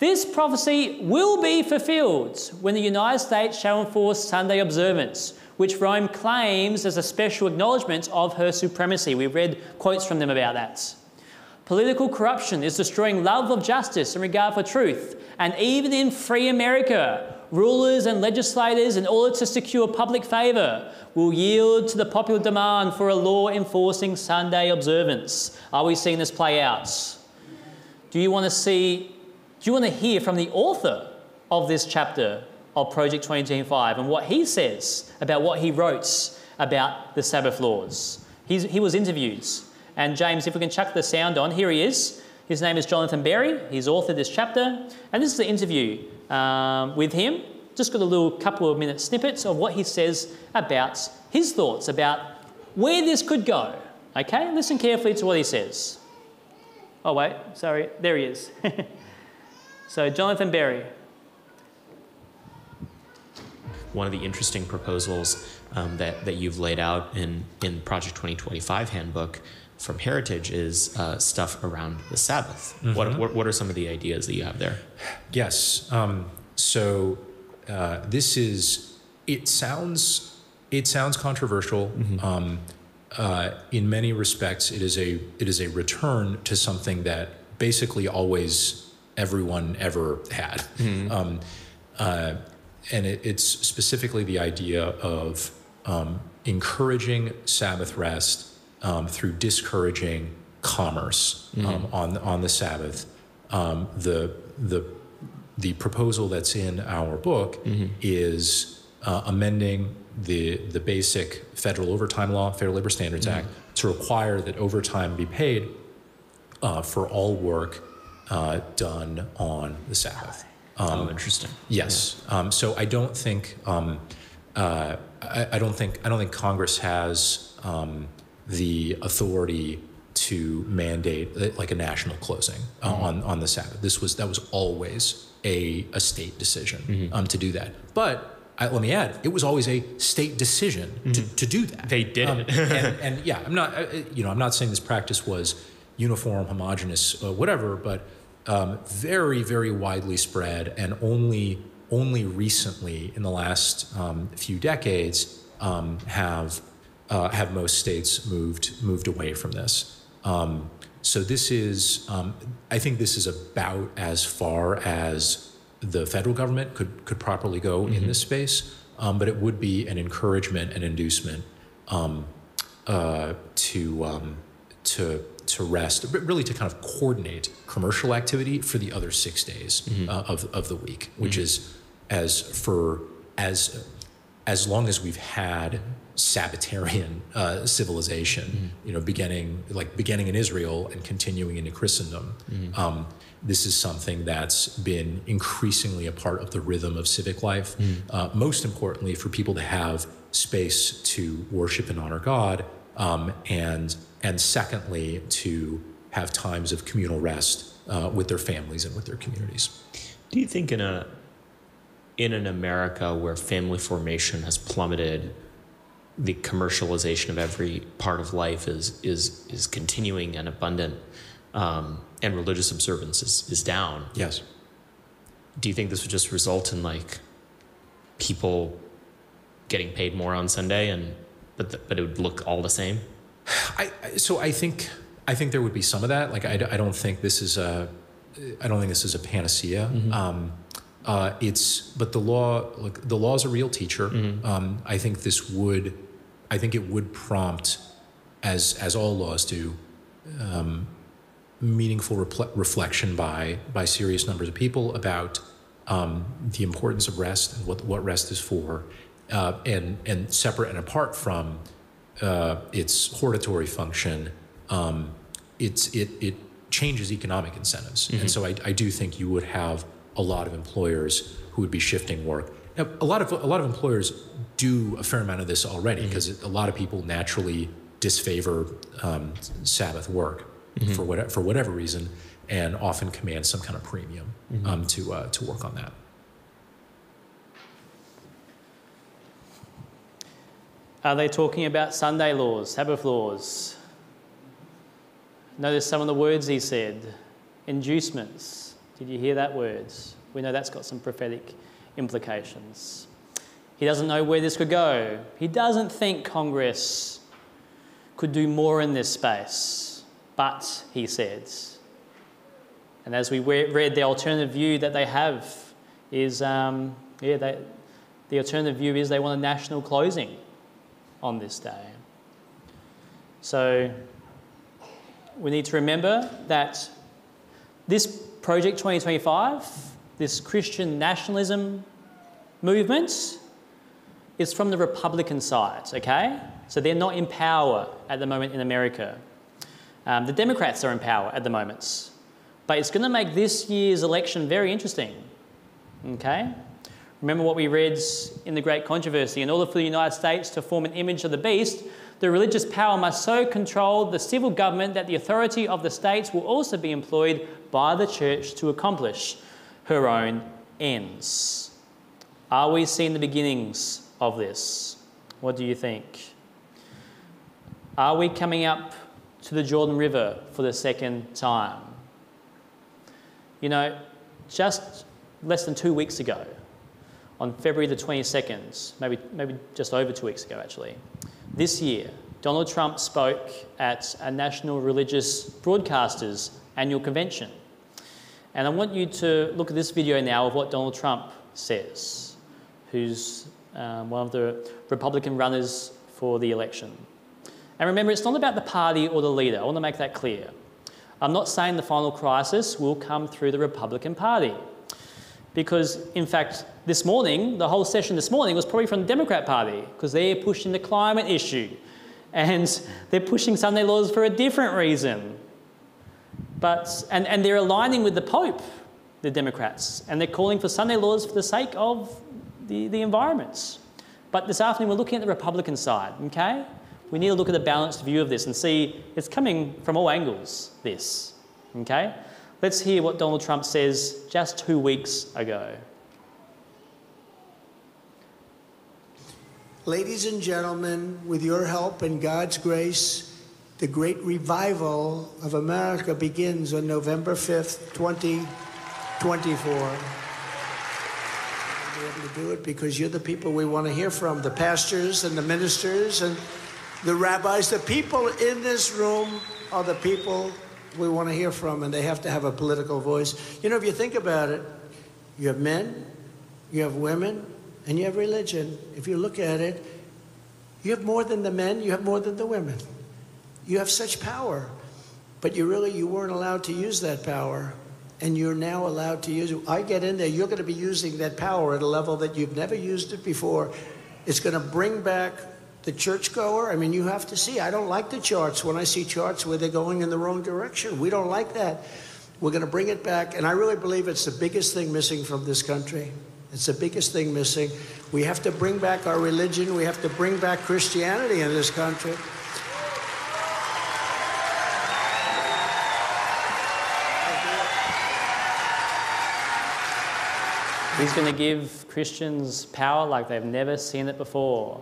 This prophecy will be fulfilled when the United States shall enforce Sunday observance, which Rome claims as a special acknowledgement of her supremacy. We've read quotes from them about that. Political corruption is destroying love of justice and regard for truth. And even in free America, rulers and legislators, in order to secure public favour, will yield to the popular demand for a law enforcing Sunday observance. Are we seeing this play out? Do you want to see, do you want to hear from the author of this chapter of Project 2025 and what he says about what he wrote about the Sabbath laws? He's, he was interviewed and James, if we can chuck the sound on, here he is. His name is Jonathan Berry. He's authored this chapter. And this is the interview um, with him. Just got a little couple of minute snippets of what he says about his thoughts about where this could go. Okay, listen carefully to what he says. Oh, wait, sorry, there he is. <laughs> so, Jonathan Berry. One of the interesting proposals um, that, that you've laid out in, in Project 2025 handbook from Heritage is uh, stuff around the Sabbath. Mm-hmm. What, what, what, are some of the ideas that you have there? Yes. Um, so uh, this is, it sounds, it sounds controversial. Mm-hmm. Um, uh, in many respects, it is a it is a return to something that basically always everyone ever had, mm-hmm. um, uh, and it, it's specifically the idea of um, encouraging Sabbath rest um, through discouraging commerce um, mm-hmm. on on the Sabbath. Um, the the the proposal that's in our book mm-hmm. is uh, amending the the basic federal overtime law, Fair Labor Standards mm-hmm. Act, to require that overtime be paid uh, for all work uh, done on the Sabbath. Um, oh, interesting. Yes. Yeah. Um, so I don't think um, uh, I, I, don't think I don't think Congress has um, the authority to mandate uh, like a national closing uh, mm-hmm. on, on the Sabbath. This was that was always a, a state decision mm-hmm. um, to do that. But I, let me add, it was always a state decision mm-hmm. to, to do that. They did um, it. and, <laughs> and, yeah, I'm not uh, you know I'm not saying this practice was uniform, homogenous, uh, whatever, but um, very very widely spread and only only recently in the last um, few decades um, have uh, have most states moved moved away from this. Um, so this is, um, I think, this is about as far as the federal government could could properly go mm-hmm. in this space. Um, but it would be an encouragement and inducement um, uh, to um, to to rest, but really to kind of coordinate commercial activity for the other six days mm-hmm. uh, of of the week, which mm-hmm. is as for as as long as we've had Sabbatarian uh, civilization, you know, beginning like beginning in Israel and continuing into Christendom. Um, this is something that's been increasingly a part of the rhythm of civic life. Uh, most importantly, for people to have space to worship and honor God, um, and and secondly, to have times of communal rest uh, with their families and with their communities. Do you think in a in an America where family formation has plummeted, the commercialization of every part of life is is is continuing and abundant, um, and religious observance is, is down? Yes. Do you think this would just result in like people getting paid more on Sunday and but the, but it would look all the same? I, so I think I think there would be some of that. Like I, I don't think this is a I don't think this is a panacea. Um, uh, it's but the law like the law is a real teacher. Um, I think this would I think it would prompt as as all laws do um, meaningful repl- reflection by by serious numbers of people about um, the importance of rest and what what rest is for, uh, and and separate and apart from uh, its hortatory function, um, it's it it changes economic incentives, and so I, I do think you would have a lot of employers who would be shifting work. Now, a lot of a lot of employers do a fair amount of this already because a lot of people naturally disfavor um, Sabbath work for whatever for whatever reason, and often command some kind of premium um, to uh, to work on that. Are they talking about Sunday laws, Sabbath laws? Notice some of the words he said. Inducements. Did you hear that word? We know that's got some prophetic implications. He doesn't know where this could go. He doesn't think Congress could do more in this space, but he says. And as we read, the alternative view that they have is, um, yeah, they, the alternative view is they want a national closing on this day. So we need to remember that this Project 2025, this Christian nationalism movement, is from the Republican side, okay? So they're not in power at the moment in America. Um, the Democrats are in power at the moment. But it's going to make this year's election very interesting, okay? Remember what we read in the Great Controversy. In order for the United States to form an image of the beast, the religious power must so control the civil government that the authority of the states will also be employed by the church to accomplish her own ends. Are we seeing the beginnings of this? What do you think? Are we coming up to the Jordan River for the second time? You know, just less than two weeks ago, on February the 22nd, maybe, maybe just over two weeks ago actually, this year, Donald Trump spoke at a National Religious Broadcasters annual convention. And I want you to look at this video now of what Donald Trump says, who's um, one of the Republican runners for the election. And remember, it's not about the party or the leader. I want to make that clear. I'm not saying the final crisis will come through the Republican Party. Because, in fact, this morning, the whole session this morning was probably from the Democrat Party, because they're pushing the climate issue. And they're pushing Sunday laws for a different reason. But, and, and they're aligning with the Pope, the Democrats, and they're calling for Sunday laws for the sake of the, the environment. But this afternoon, we're looking at the Republican side, okay? We need to look at a balanced view of this and see it's coming from all angles, this, okay? Let's hear what Donald Trump says just two weeks ago. Ladies and gentlemen, with your help and God's grace, the great revival of America begins on November 5th, 2024. We'll be able to do it because you're the people we want to hear from the pastors and the ministers and the rabbis. The people in this room are the people we want to hear from, and they have to have a political voice. You know, if you think about it, you have men, you have women, and you have religion. If you look at it, you have more than the men, you have more than the women. You have such power, but you really you weren't allowed to use that power and you're now allowed to use it. I get in there, you're going to be using that power at a level that you've never used it before. It's going to bring back the churchgoer. I mean, you have to see. I don't like the charts when I see charts where they're going in the wrong direction. We don't like that. We're going to bring it back, and I really believe it's the biggest thing missing from this country. It's the biggest thing missing. We have to bring back our religion. We have to bring back Christianity in this country. He's going to give Christians power like they've never seen it before.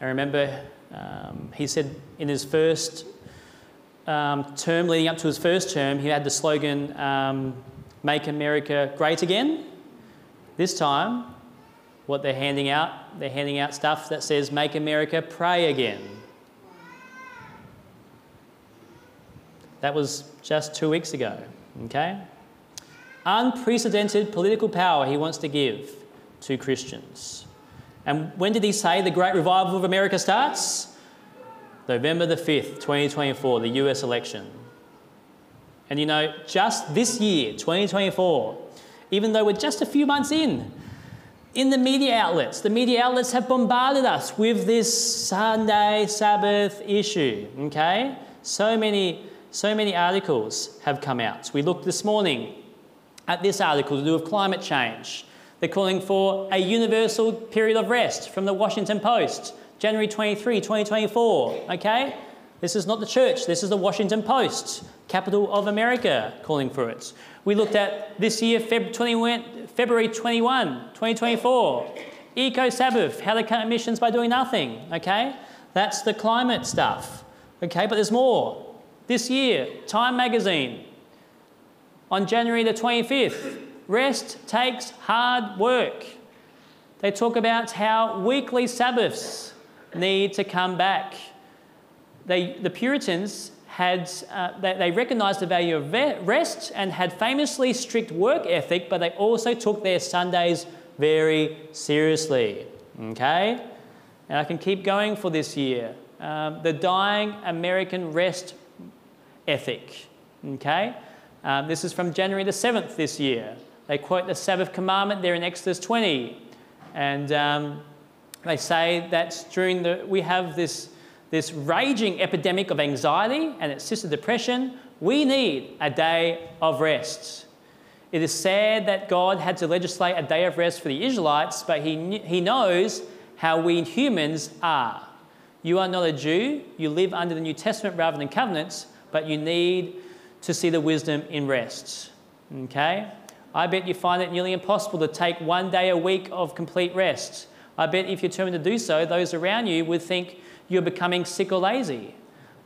I remember um, he said in his first um, term, leading up to his first term, he had the slogan, um, Make America Great Again. This time, what they're handing out, they're handing out stuff that says, Make America Pray Again. That was just two weeks ago, okay? Unprecedented political power he wants to give to Christians. And when did he say the great revival of America starts? November the 5th, 2024, the US election. And you know, just this year, 2024, even though we're just a few months in, in the media outlets, the media outlets have bombarded us with this Sunday Sabbath issue, okay? So many, so many articles have come out. We looked this morning at this article to do with climate change. They're calling for a universal period of rest from the Washington Post, January 23, 2024. Okay? This is not the church, this is the Washington Post, capital of America, calling for it. We looked at this year, Feb 21, February 21, 2024. Eco Sabbath, how to cut emissions by doing nothing. Okay? That's the climate stuff. Okay, but there's more. This year, Time Magazine, on January the 25th. Rest takes hard work. They talk about how weekly Sabbaths need to come back. They, the Puritans had, uh, they, they recognized the value of rest and had famously strict work ethic, but they also took their Sundays very seriously. Okay? And I can keep going for this year. Um, the dying American rest ethic. Okay? Um, this is from January the 7th this year. They quote the Sabbath commandment there in Exodus 20. And um, they say that during the, we have this, this raging epidemic of anxiety and its sister depression. We need a day of rest. It is sad that God had to legislate a day of rest for the Israelites, but he, he knows how we humans are. You are not a Jew, you live under the New Testament rather than covenants, but you need to see the wisdom in rest. Okay? I bet you find it nearly impossible to take one day a week of complete rest. I bet if you're determined to do so, those around you would think you're becoming sick or lazy.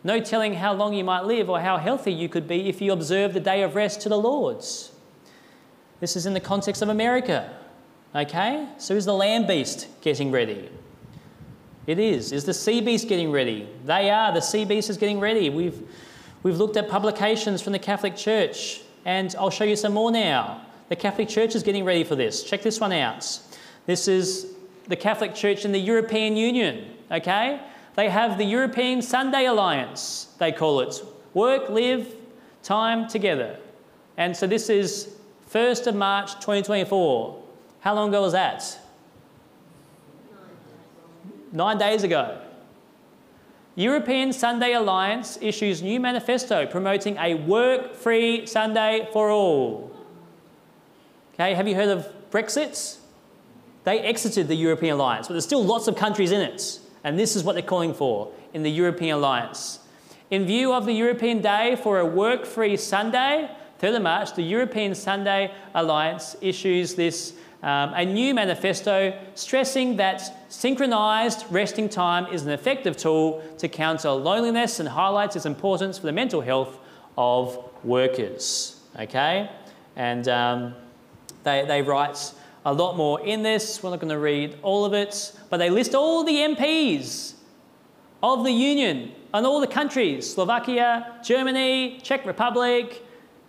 No telling how long you might live or how healthy you could be if you observe the day of rest to the Lord's. This is in the context of America. Okay? So is the land beast getting ready? It is. Is the sea beast getting ready? They are. The sea beast is getting ready. We've We've looked at publications from the Catholic Church, and I'll show you some more now. The Catholic Church is getting ready for this. Check this one out. This is the Catholic Church in the European Union, okay? They have the European Sunday Alliance, they call it. Work, live, time together. And so this is 1st of March 2024. How long ago was that? Nine days ago. European Sunday Alliance issues new manifesto promoting a work-free Sunday for all. Okay, have you heard of Brexit? They exited the European Alliance, but there's still lots of countries in it. And this is what they're calling for in the European Alliance. In view of the European Day for a work-free Sunday, 3rd of March, the European Sunday Alliance issues this um, a new manifesto stressing that synchronized resting time is an effective tool to counter loneliness and highlights its importance for the mental health of workers. Okay? And um, they, they write a lot more in this. We're not going to read all of it, but they list all the MPs of the Union and all the countries Slovakia, Germany, Czech Republic,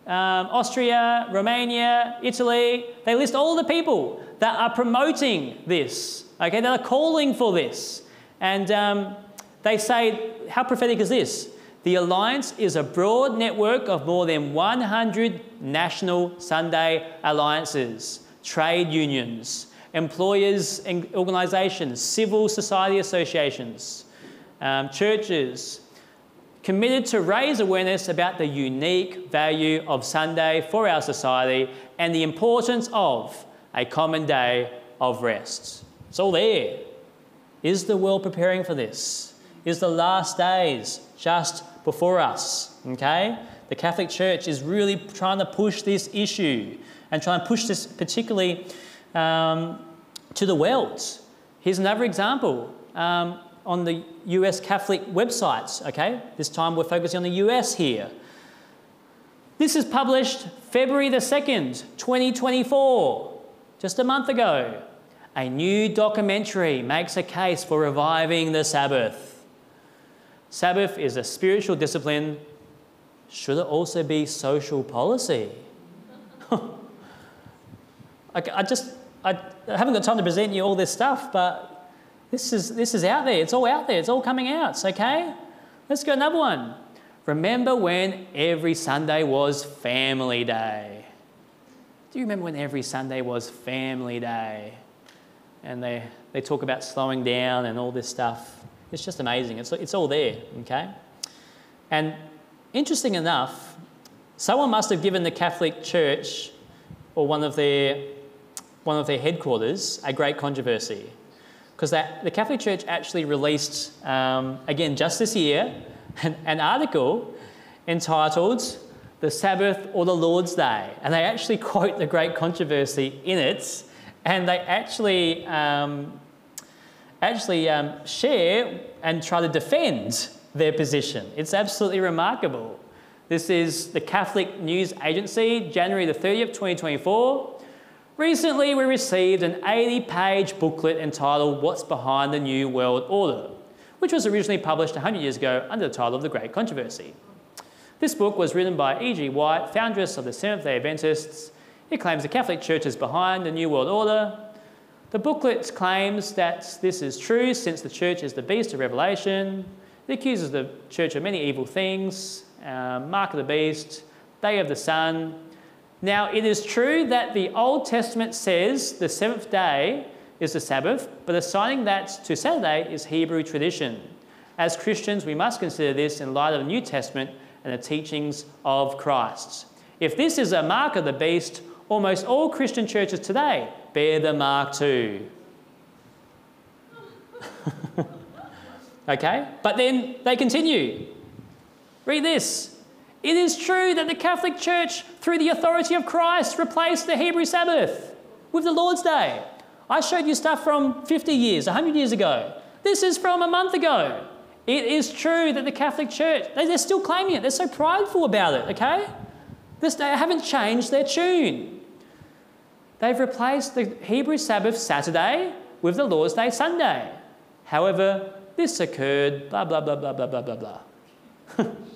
um, Austria, Romania, Italy. They list all the people that are promoting this, okay, that are calling for this. And um, they say, how prophetic is this? The Alliance is a broad network of more than 100 national Sunday alliances, trade unions, employers and organisations, civil society associations, um, churches, committed to raise awareness about the unique value of Sunday for our society and the importance of a common day of rest. It's all there. Is the world preparing for this? Is the last days just before us? Okay? The Catholic Church is really trying to push this issue and try and push this particularly um, to the world. Here's another example um, on the US Catholic websites. Okay? This time we're focusing on the US here. This is published February the 2nd, 2024, just a month ago. A new documentary makes a case for reviving the Sabbath. Sabbath is a spiritual discipline. Should it also be social policy? <laughs> I, I just, I, I haven't got time to present you all this stuff, but this is, this is out there. It's all out there. It's all coming out. It's okay. Let's go another one. Remember when every Sunday was family day? Do you remember when every Sunday was family day? and they, they talk about slowing down and all this stuff. It's just amazing. It's, it's all there, okay? And interesting enough, someone must have given the Catholic Church or one of their, one of their headquarters a great controversy. Because the Catholic Church actually released, um, again, just this year, <laughs> an, an article entitled The Sabbath or the Lord's Day. And they actually <laughs> quote the great controversy in it and they actually um, actually um, share and try to defend their position. It's absolutely remarkable. This is the Catholic News Agency, January the 30th, 2024. Recently, we received an 80 page booklet entitled What's Behind the New World Order, which was originally published 100 years ago under the title of The Great Controversy. This book was written by E.G. White, foundress of the Seventh day Adventists, it claims the Catholic Church is behind the New World Order. The booklet claims that this is true since the Church is the beast of Revelation. It accuses the Church of many evil things uh, mark of the beast, day of the sun. Now, it is true that the Old Testament says the seventh day is the Sabbath, but assigning that to Saturday is Hebrew tradition. As Christians, we must consider this in light of the New Testament and the teachings of Christ. If this is a mark of the beast, almost all Christian churches today bear the mark too. <laughs> okay? But then they continue. Read this. It is true that the Catholic Church, through the authority of Christ, replaced the Hebrew Sabbath with the Lord's Day. I showed you stuff from 50 years, 100 years ago. This is from a month ago. It is true that the Catholic Church, they're still claiming it. They're so prideful about it, okay? This, they haven't changed their tune. They've replaced the Hebrew Sabbath Saturday with the Lord's Day Sunday. However, this occurred, blah, blah, blah, blah, blah, blah, blah, blah. <laughs>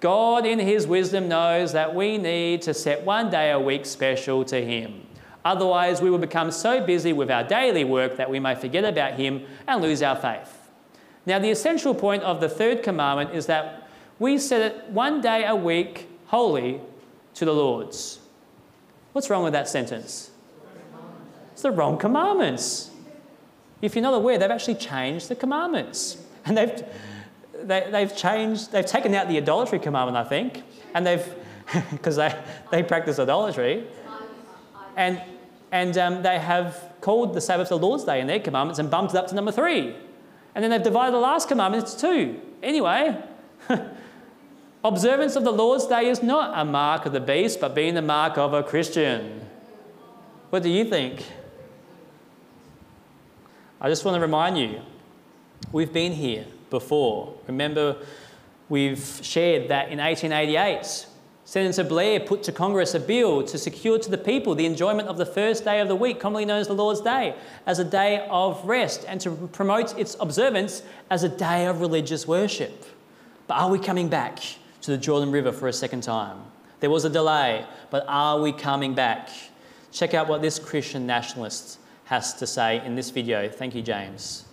God, in His wisdom, knows that we need to set one day a week special to Him. Otherwise, we will become so busy with our daily work that we may forget about Him and lose our faith. Now, the essential point of the third commandment is that we set it one day a week holy to the Lord's. What's wrong with that sentence? It's the wrong commandments. If you're not aware, they've actually changed the commandments. <laughs> And they've, they, they've changed, they've taken out the idolatry commandment, I think, and they've, <laughs> because they, they practice idolatry, and, and um, they have called the Sabbath the Lord's Day in their commandments and bumped it up to number three. And then they've divided the last commandment into two. Anyway, <laughs> Observance of the Lord's Day is not a mark of the beast, but being the mark of a Christian. What do you think? I just want to remind you we've been here before. Remember, we've shared that in 1888, Senator Blair put to Congress a bill to secure to the people the enjoyment of the first day of the week, commonly known as the Lord's Day, as a day of rest and to promote its observance as a day of religious worship. But are we coming back? to the Jordan River for a second time. There was a delay, but are we coming back? Check out what this Christian nationalist has to say in this video. Thank you, James.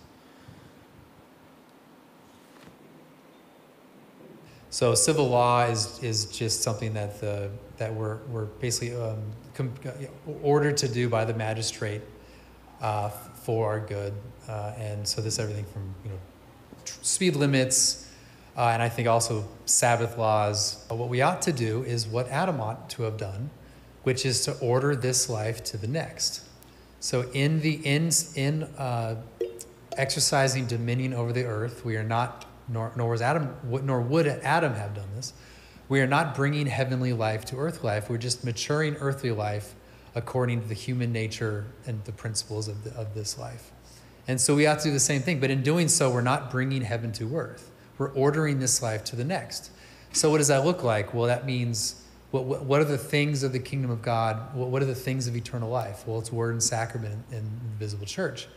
So civil law is, is just something that the that we're, we're basically um, com- ordered to do by the magistrate uh, for our good. Uh, and so this everything from you know tr- speed limits, uh, and I think also Sabbath laws. What we ought to do is what Adam ought to have done, which is to order this life to the next. So in the in in uh, exercising dominion over the earth, we are not nor nor was Adam nor would Adam have done this. We are not bringing heavenly life to earthly life. We're just maturing earthly life according to the human nature and the principles of, the, of this life. And so we have to do the same thing. But in doing so, we're not bringing heaven to earth. We're ordering this life to the next. So what does that look like? Well, that means what, what, what are the things of the kingdom of God? What, what, are the things of eternal life? Well, it's word and sacrament in, in the visible church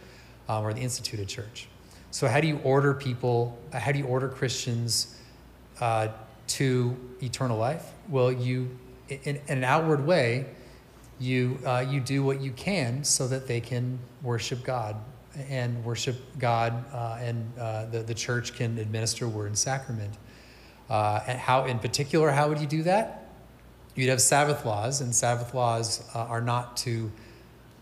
um, or the instituted church. So how do you order people? How do you order Christians uh, to eternal life? Well, you, in, in an outward way, you, uh, you do what you can so that they can worship God and worship God, uh, and uh, the, the church can administer word and sacrament. Uh, and how, in particular, how would you do that? You'd have Sabbath laws, and Sabbath laws uh, are not to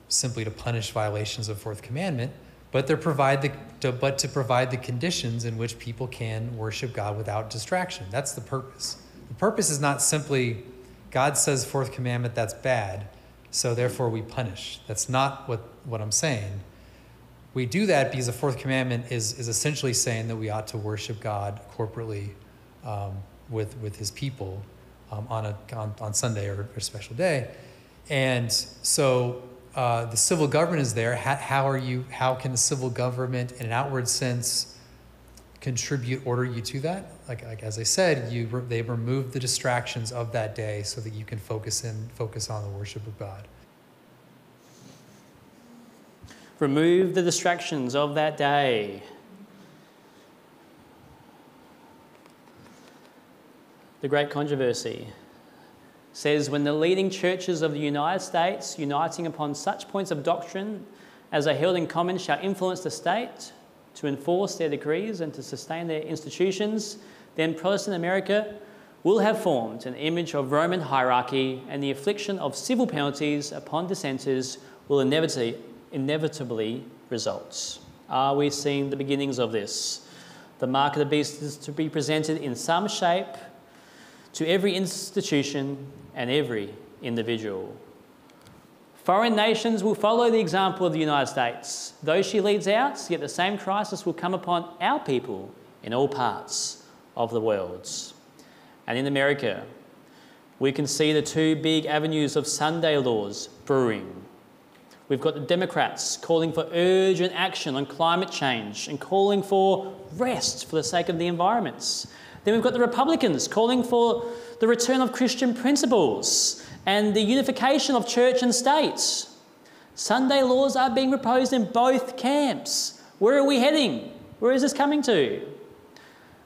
simply to punish violations of fourth commandment, but they provide the to, but to provide the conditions in which people can worship God without distraction. That's the purpose. The purpose is not simply God says fourth commandment that's bad, so therefore we punish. That's not what, what I'm saying. We do that because the fourth commandment is, is essentially saying that we ought to worship God corporately um, with, with his people um, on, a, on, on Sunday or a special day. And so uh, the civil government is there. How, how, are you? How can the civil government, in an outward sense, contribute, order you to that? Like, like as I said, you they remove the distractions of that day so that you can focus in, focus on the worship of God. Remove the distractions of that day. The great controversy says when the leading churches of the United States, uniting upon such points of doctrine as are held in common, shall influence the state to enforce their decrees and to sustain their institutions, then Protestant America will have formed an image of Roman hierarchy, and the infliction of civil penalties upon dissenters will inevitably, inevitably result. Are we seeing the beginnings of this? The mark of the beast is to be presented in some shape to every institution and every individual. Foreign nations will follow the example of the United States. Though she leads out, yet the same crisis will come upon our people in all parts of the world. And in America, we can see the two big avenues of Sunday laws brewing. We've got the Democrats calling for urgent action on climate change and calling for rest for the sake of the environments. Then we've got the Republicans calling for the return of Christian principles and the unification of church and state. Sunday laws are being proposed in both camps. Where are we heading? Where is this coming to?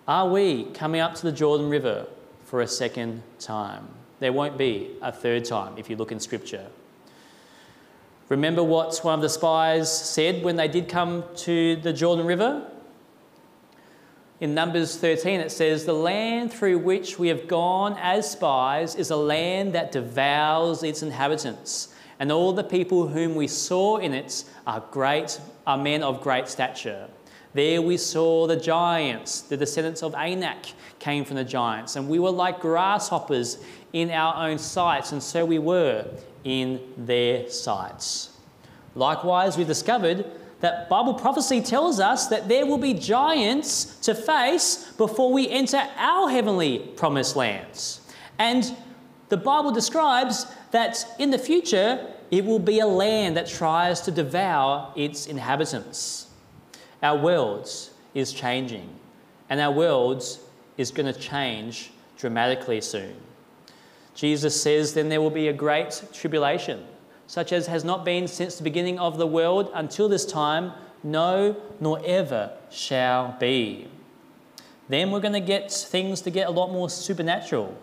Are we coming up to the Jordan River for a second time? There won't be a third time if you look in Scripture. Remember what one of the spies said when they did come to the Jordan River? In Numbers 13, it says, The land through which we have gone as spies is a land that devours its inhabitants, and all the people whom we saw in it are great, are men of great stature. There we saw the giants, the descendants of Anak came from the giants, and we were like grasshoppers in our own sights, and so we were in their sights. Likewise, we discovered that Bible prophecy tells us that there will be giants to face before we enter our heavenly promised lands. And the Bible describes that in the future, it will be a land that tries to devour its inhabitants. Our world is changing, and our world is going to change dramatically soon. Jesus says, Then there will be a great tribulation such as has not been since the beginning of the world until this time, no, nor ever shall be. Then we're going to get things to get a lot more supernatural.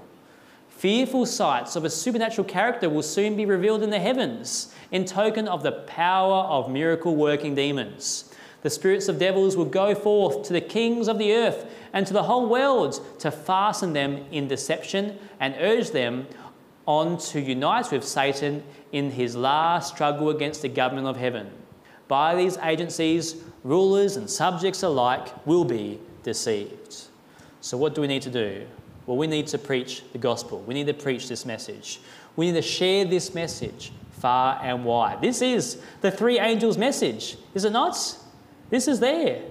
Fearful sights of a supernatural character will soon be revealed in the heavens, in token of the power of miracle working demons. The spirits of devils will go forth to the kings of the earth and to the whole world to fasten them in deception and urge them on to unite with Satan in his last struggle against the government of heaven. By these agencies, rulers and subjects alike will be deceived. So, what do we need to do? Well, we need to preach the gospel. We need to preach this message. We need to share this message far and wide. This is the three angels' message, is it not? This is there.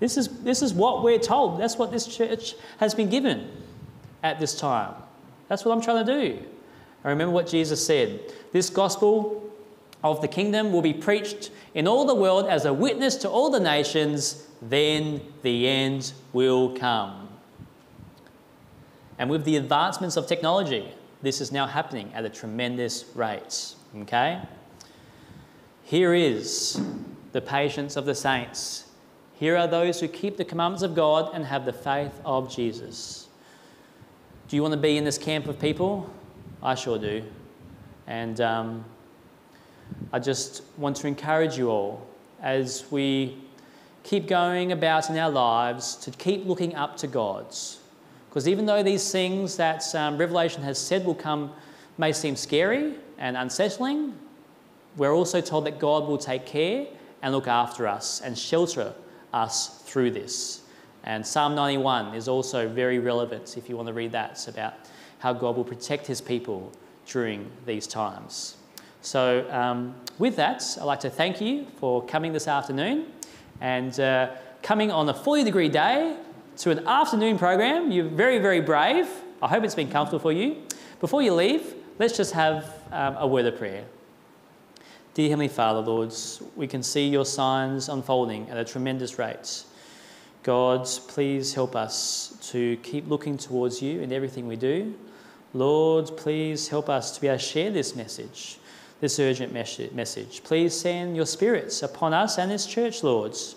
This is, this is what we're told. That's what this church has been given at this time. That's what I'm trying to do. I remember what Jesus said this gospel of the kingdom will be preached in all the world as a witness to all the nations, then the end will come. And with the advancements of technology, this is now happening at a tremendous rate. Okay? Here is the patience of the saints. Here are those who keep the commandments of God and have the faith of Jesus. Do you want to be in this camp of people? I sure do. And um, I just want to encourage you all as we keep going about in our lives to keep looking up to God's. Because even though these things that um, Revelation has said will come may seem scary and unsettling, we're also told that God will take care and look after us and shelter us through this. And Psalm 91 is also very relevant if you want to read that. It's about how God will protect his people during these times. So, um, with that, I'd like to thank you for coming this afternoon and uh, coming on a 40 degree day to an afternoon program. You're very, very brave. I hope it's been comfortable for you. Before you leave, let's just have um, a word of prayer. Dear Heavenly Father, Lords, we can see your signs unfolding at a tremendous rate. God, please help us to keep looking towards you in everything we do. Lord, please help us to be able to share this message, this urgent message. Please send your spirits upon us and this church, Lords.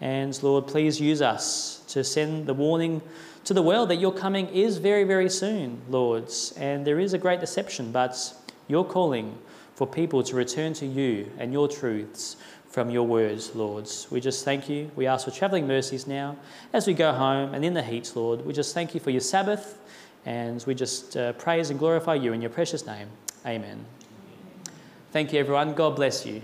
And Lord, please use us to send the warning to the world that your coming is very, very soon, Lords. And there is a great deception, but you're calling for people to return to you and your truths from your words, Lords. We just thank you. We ask for travelling mercies now as we go home and in the heat, Lord. We just thank you for your Sabbath and we just uh, praise and glorify you in your precious name. Amen. Thank you, everyone. God bless you.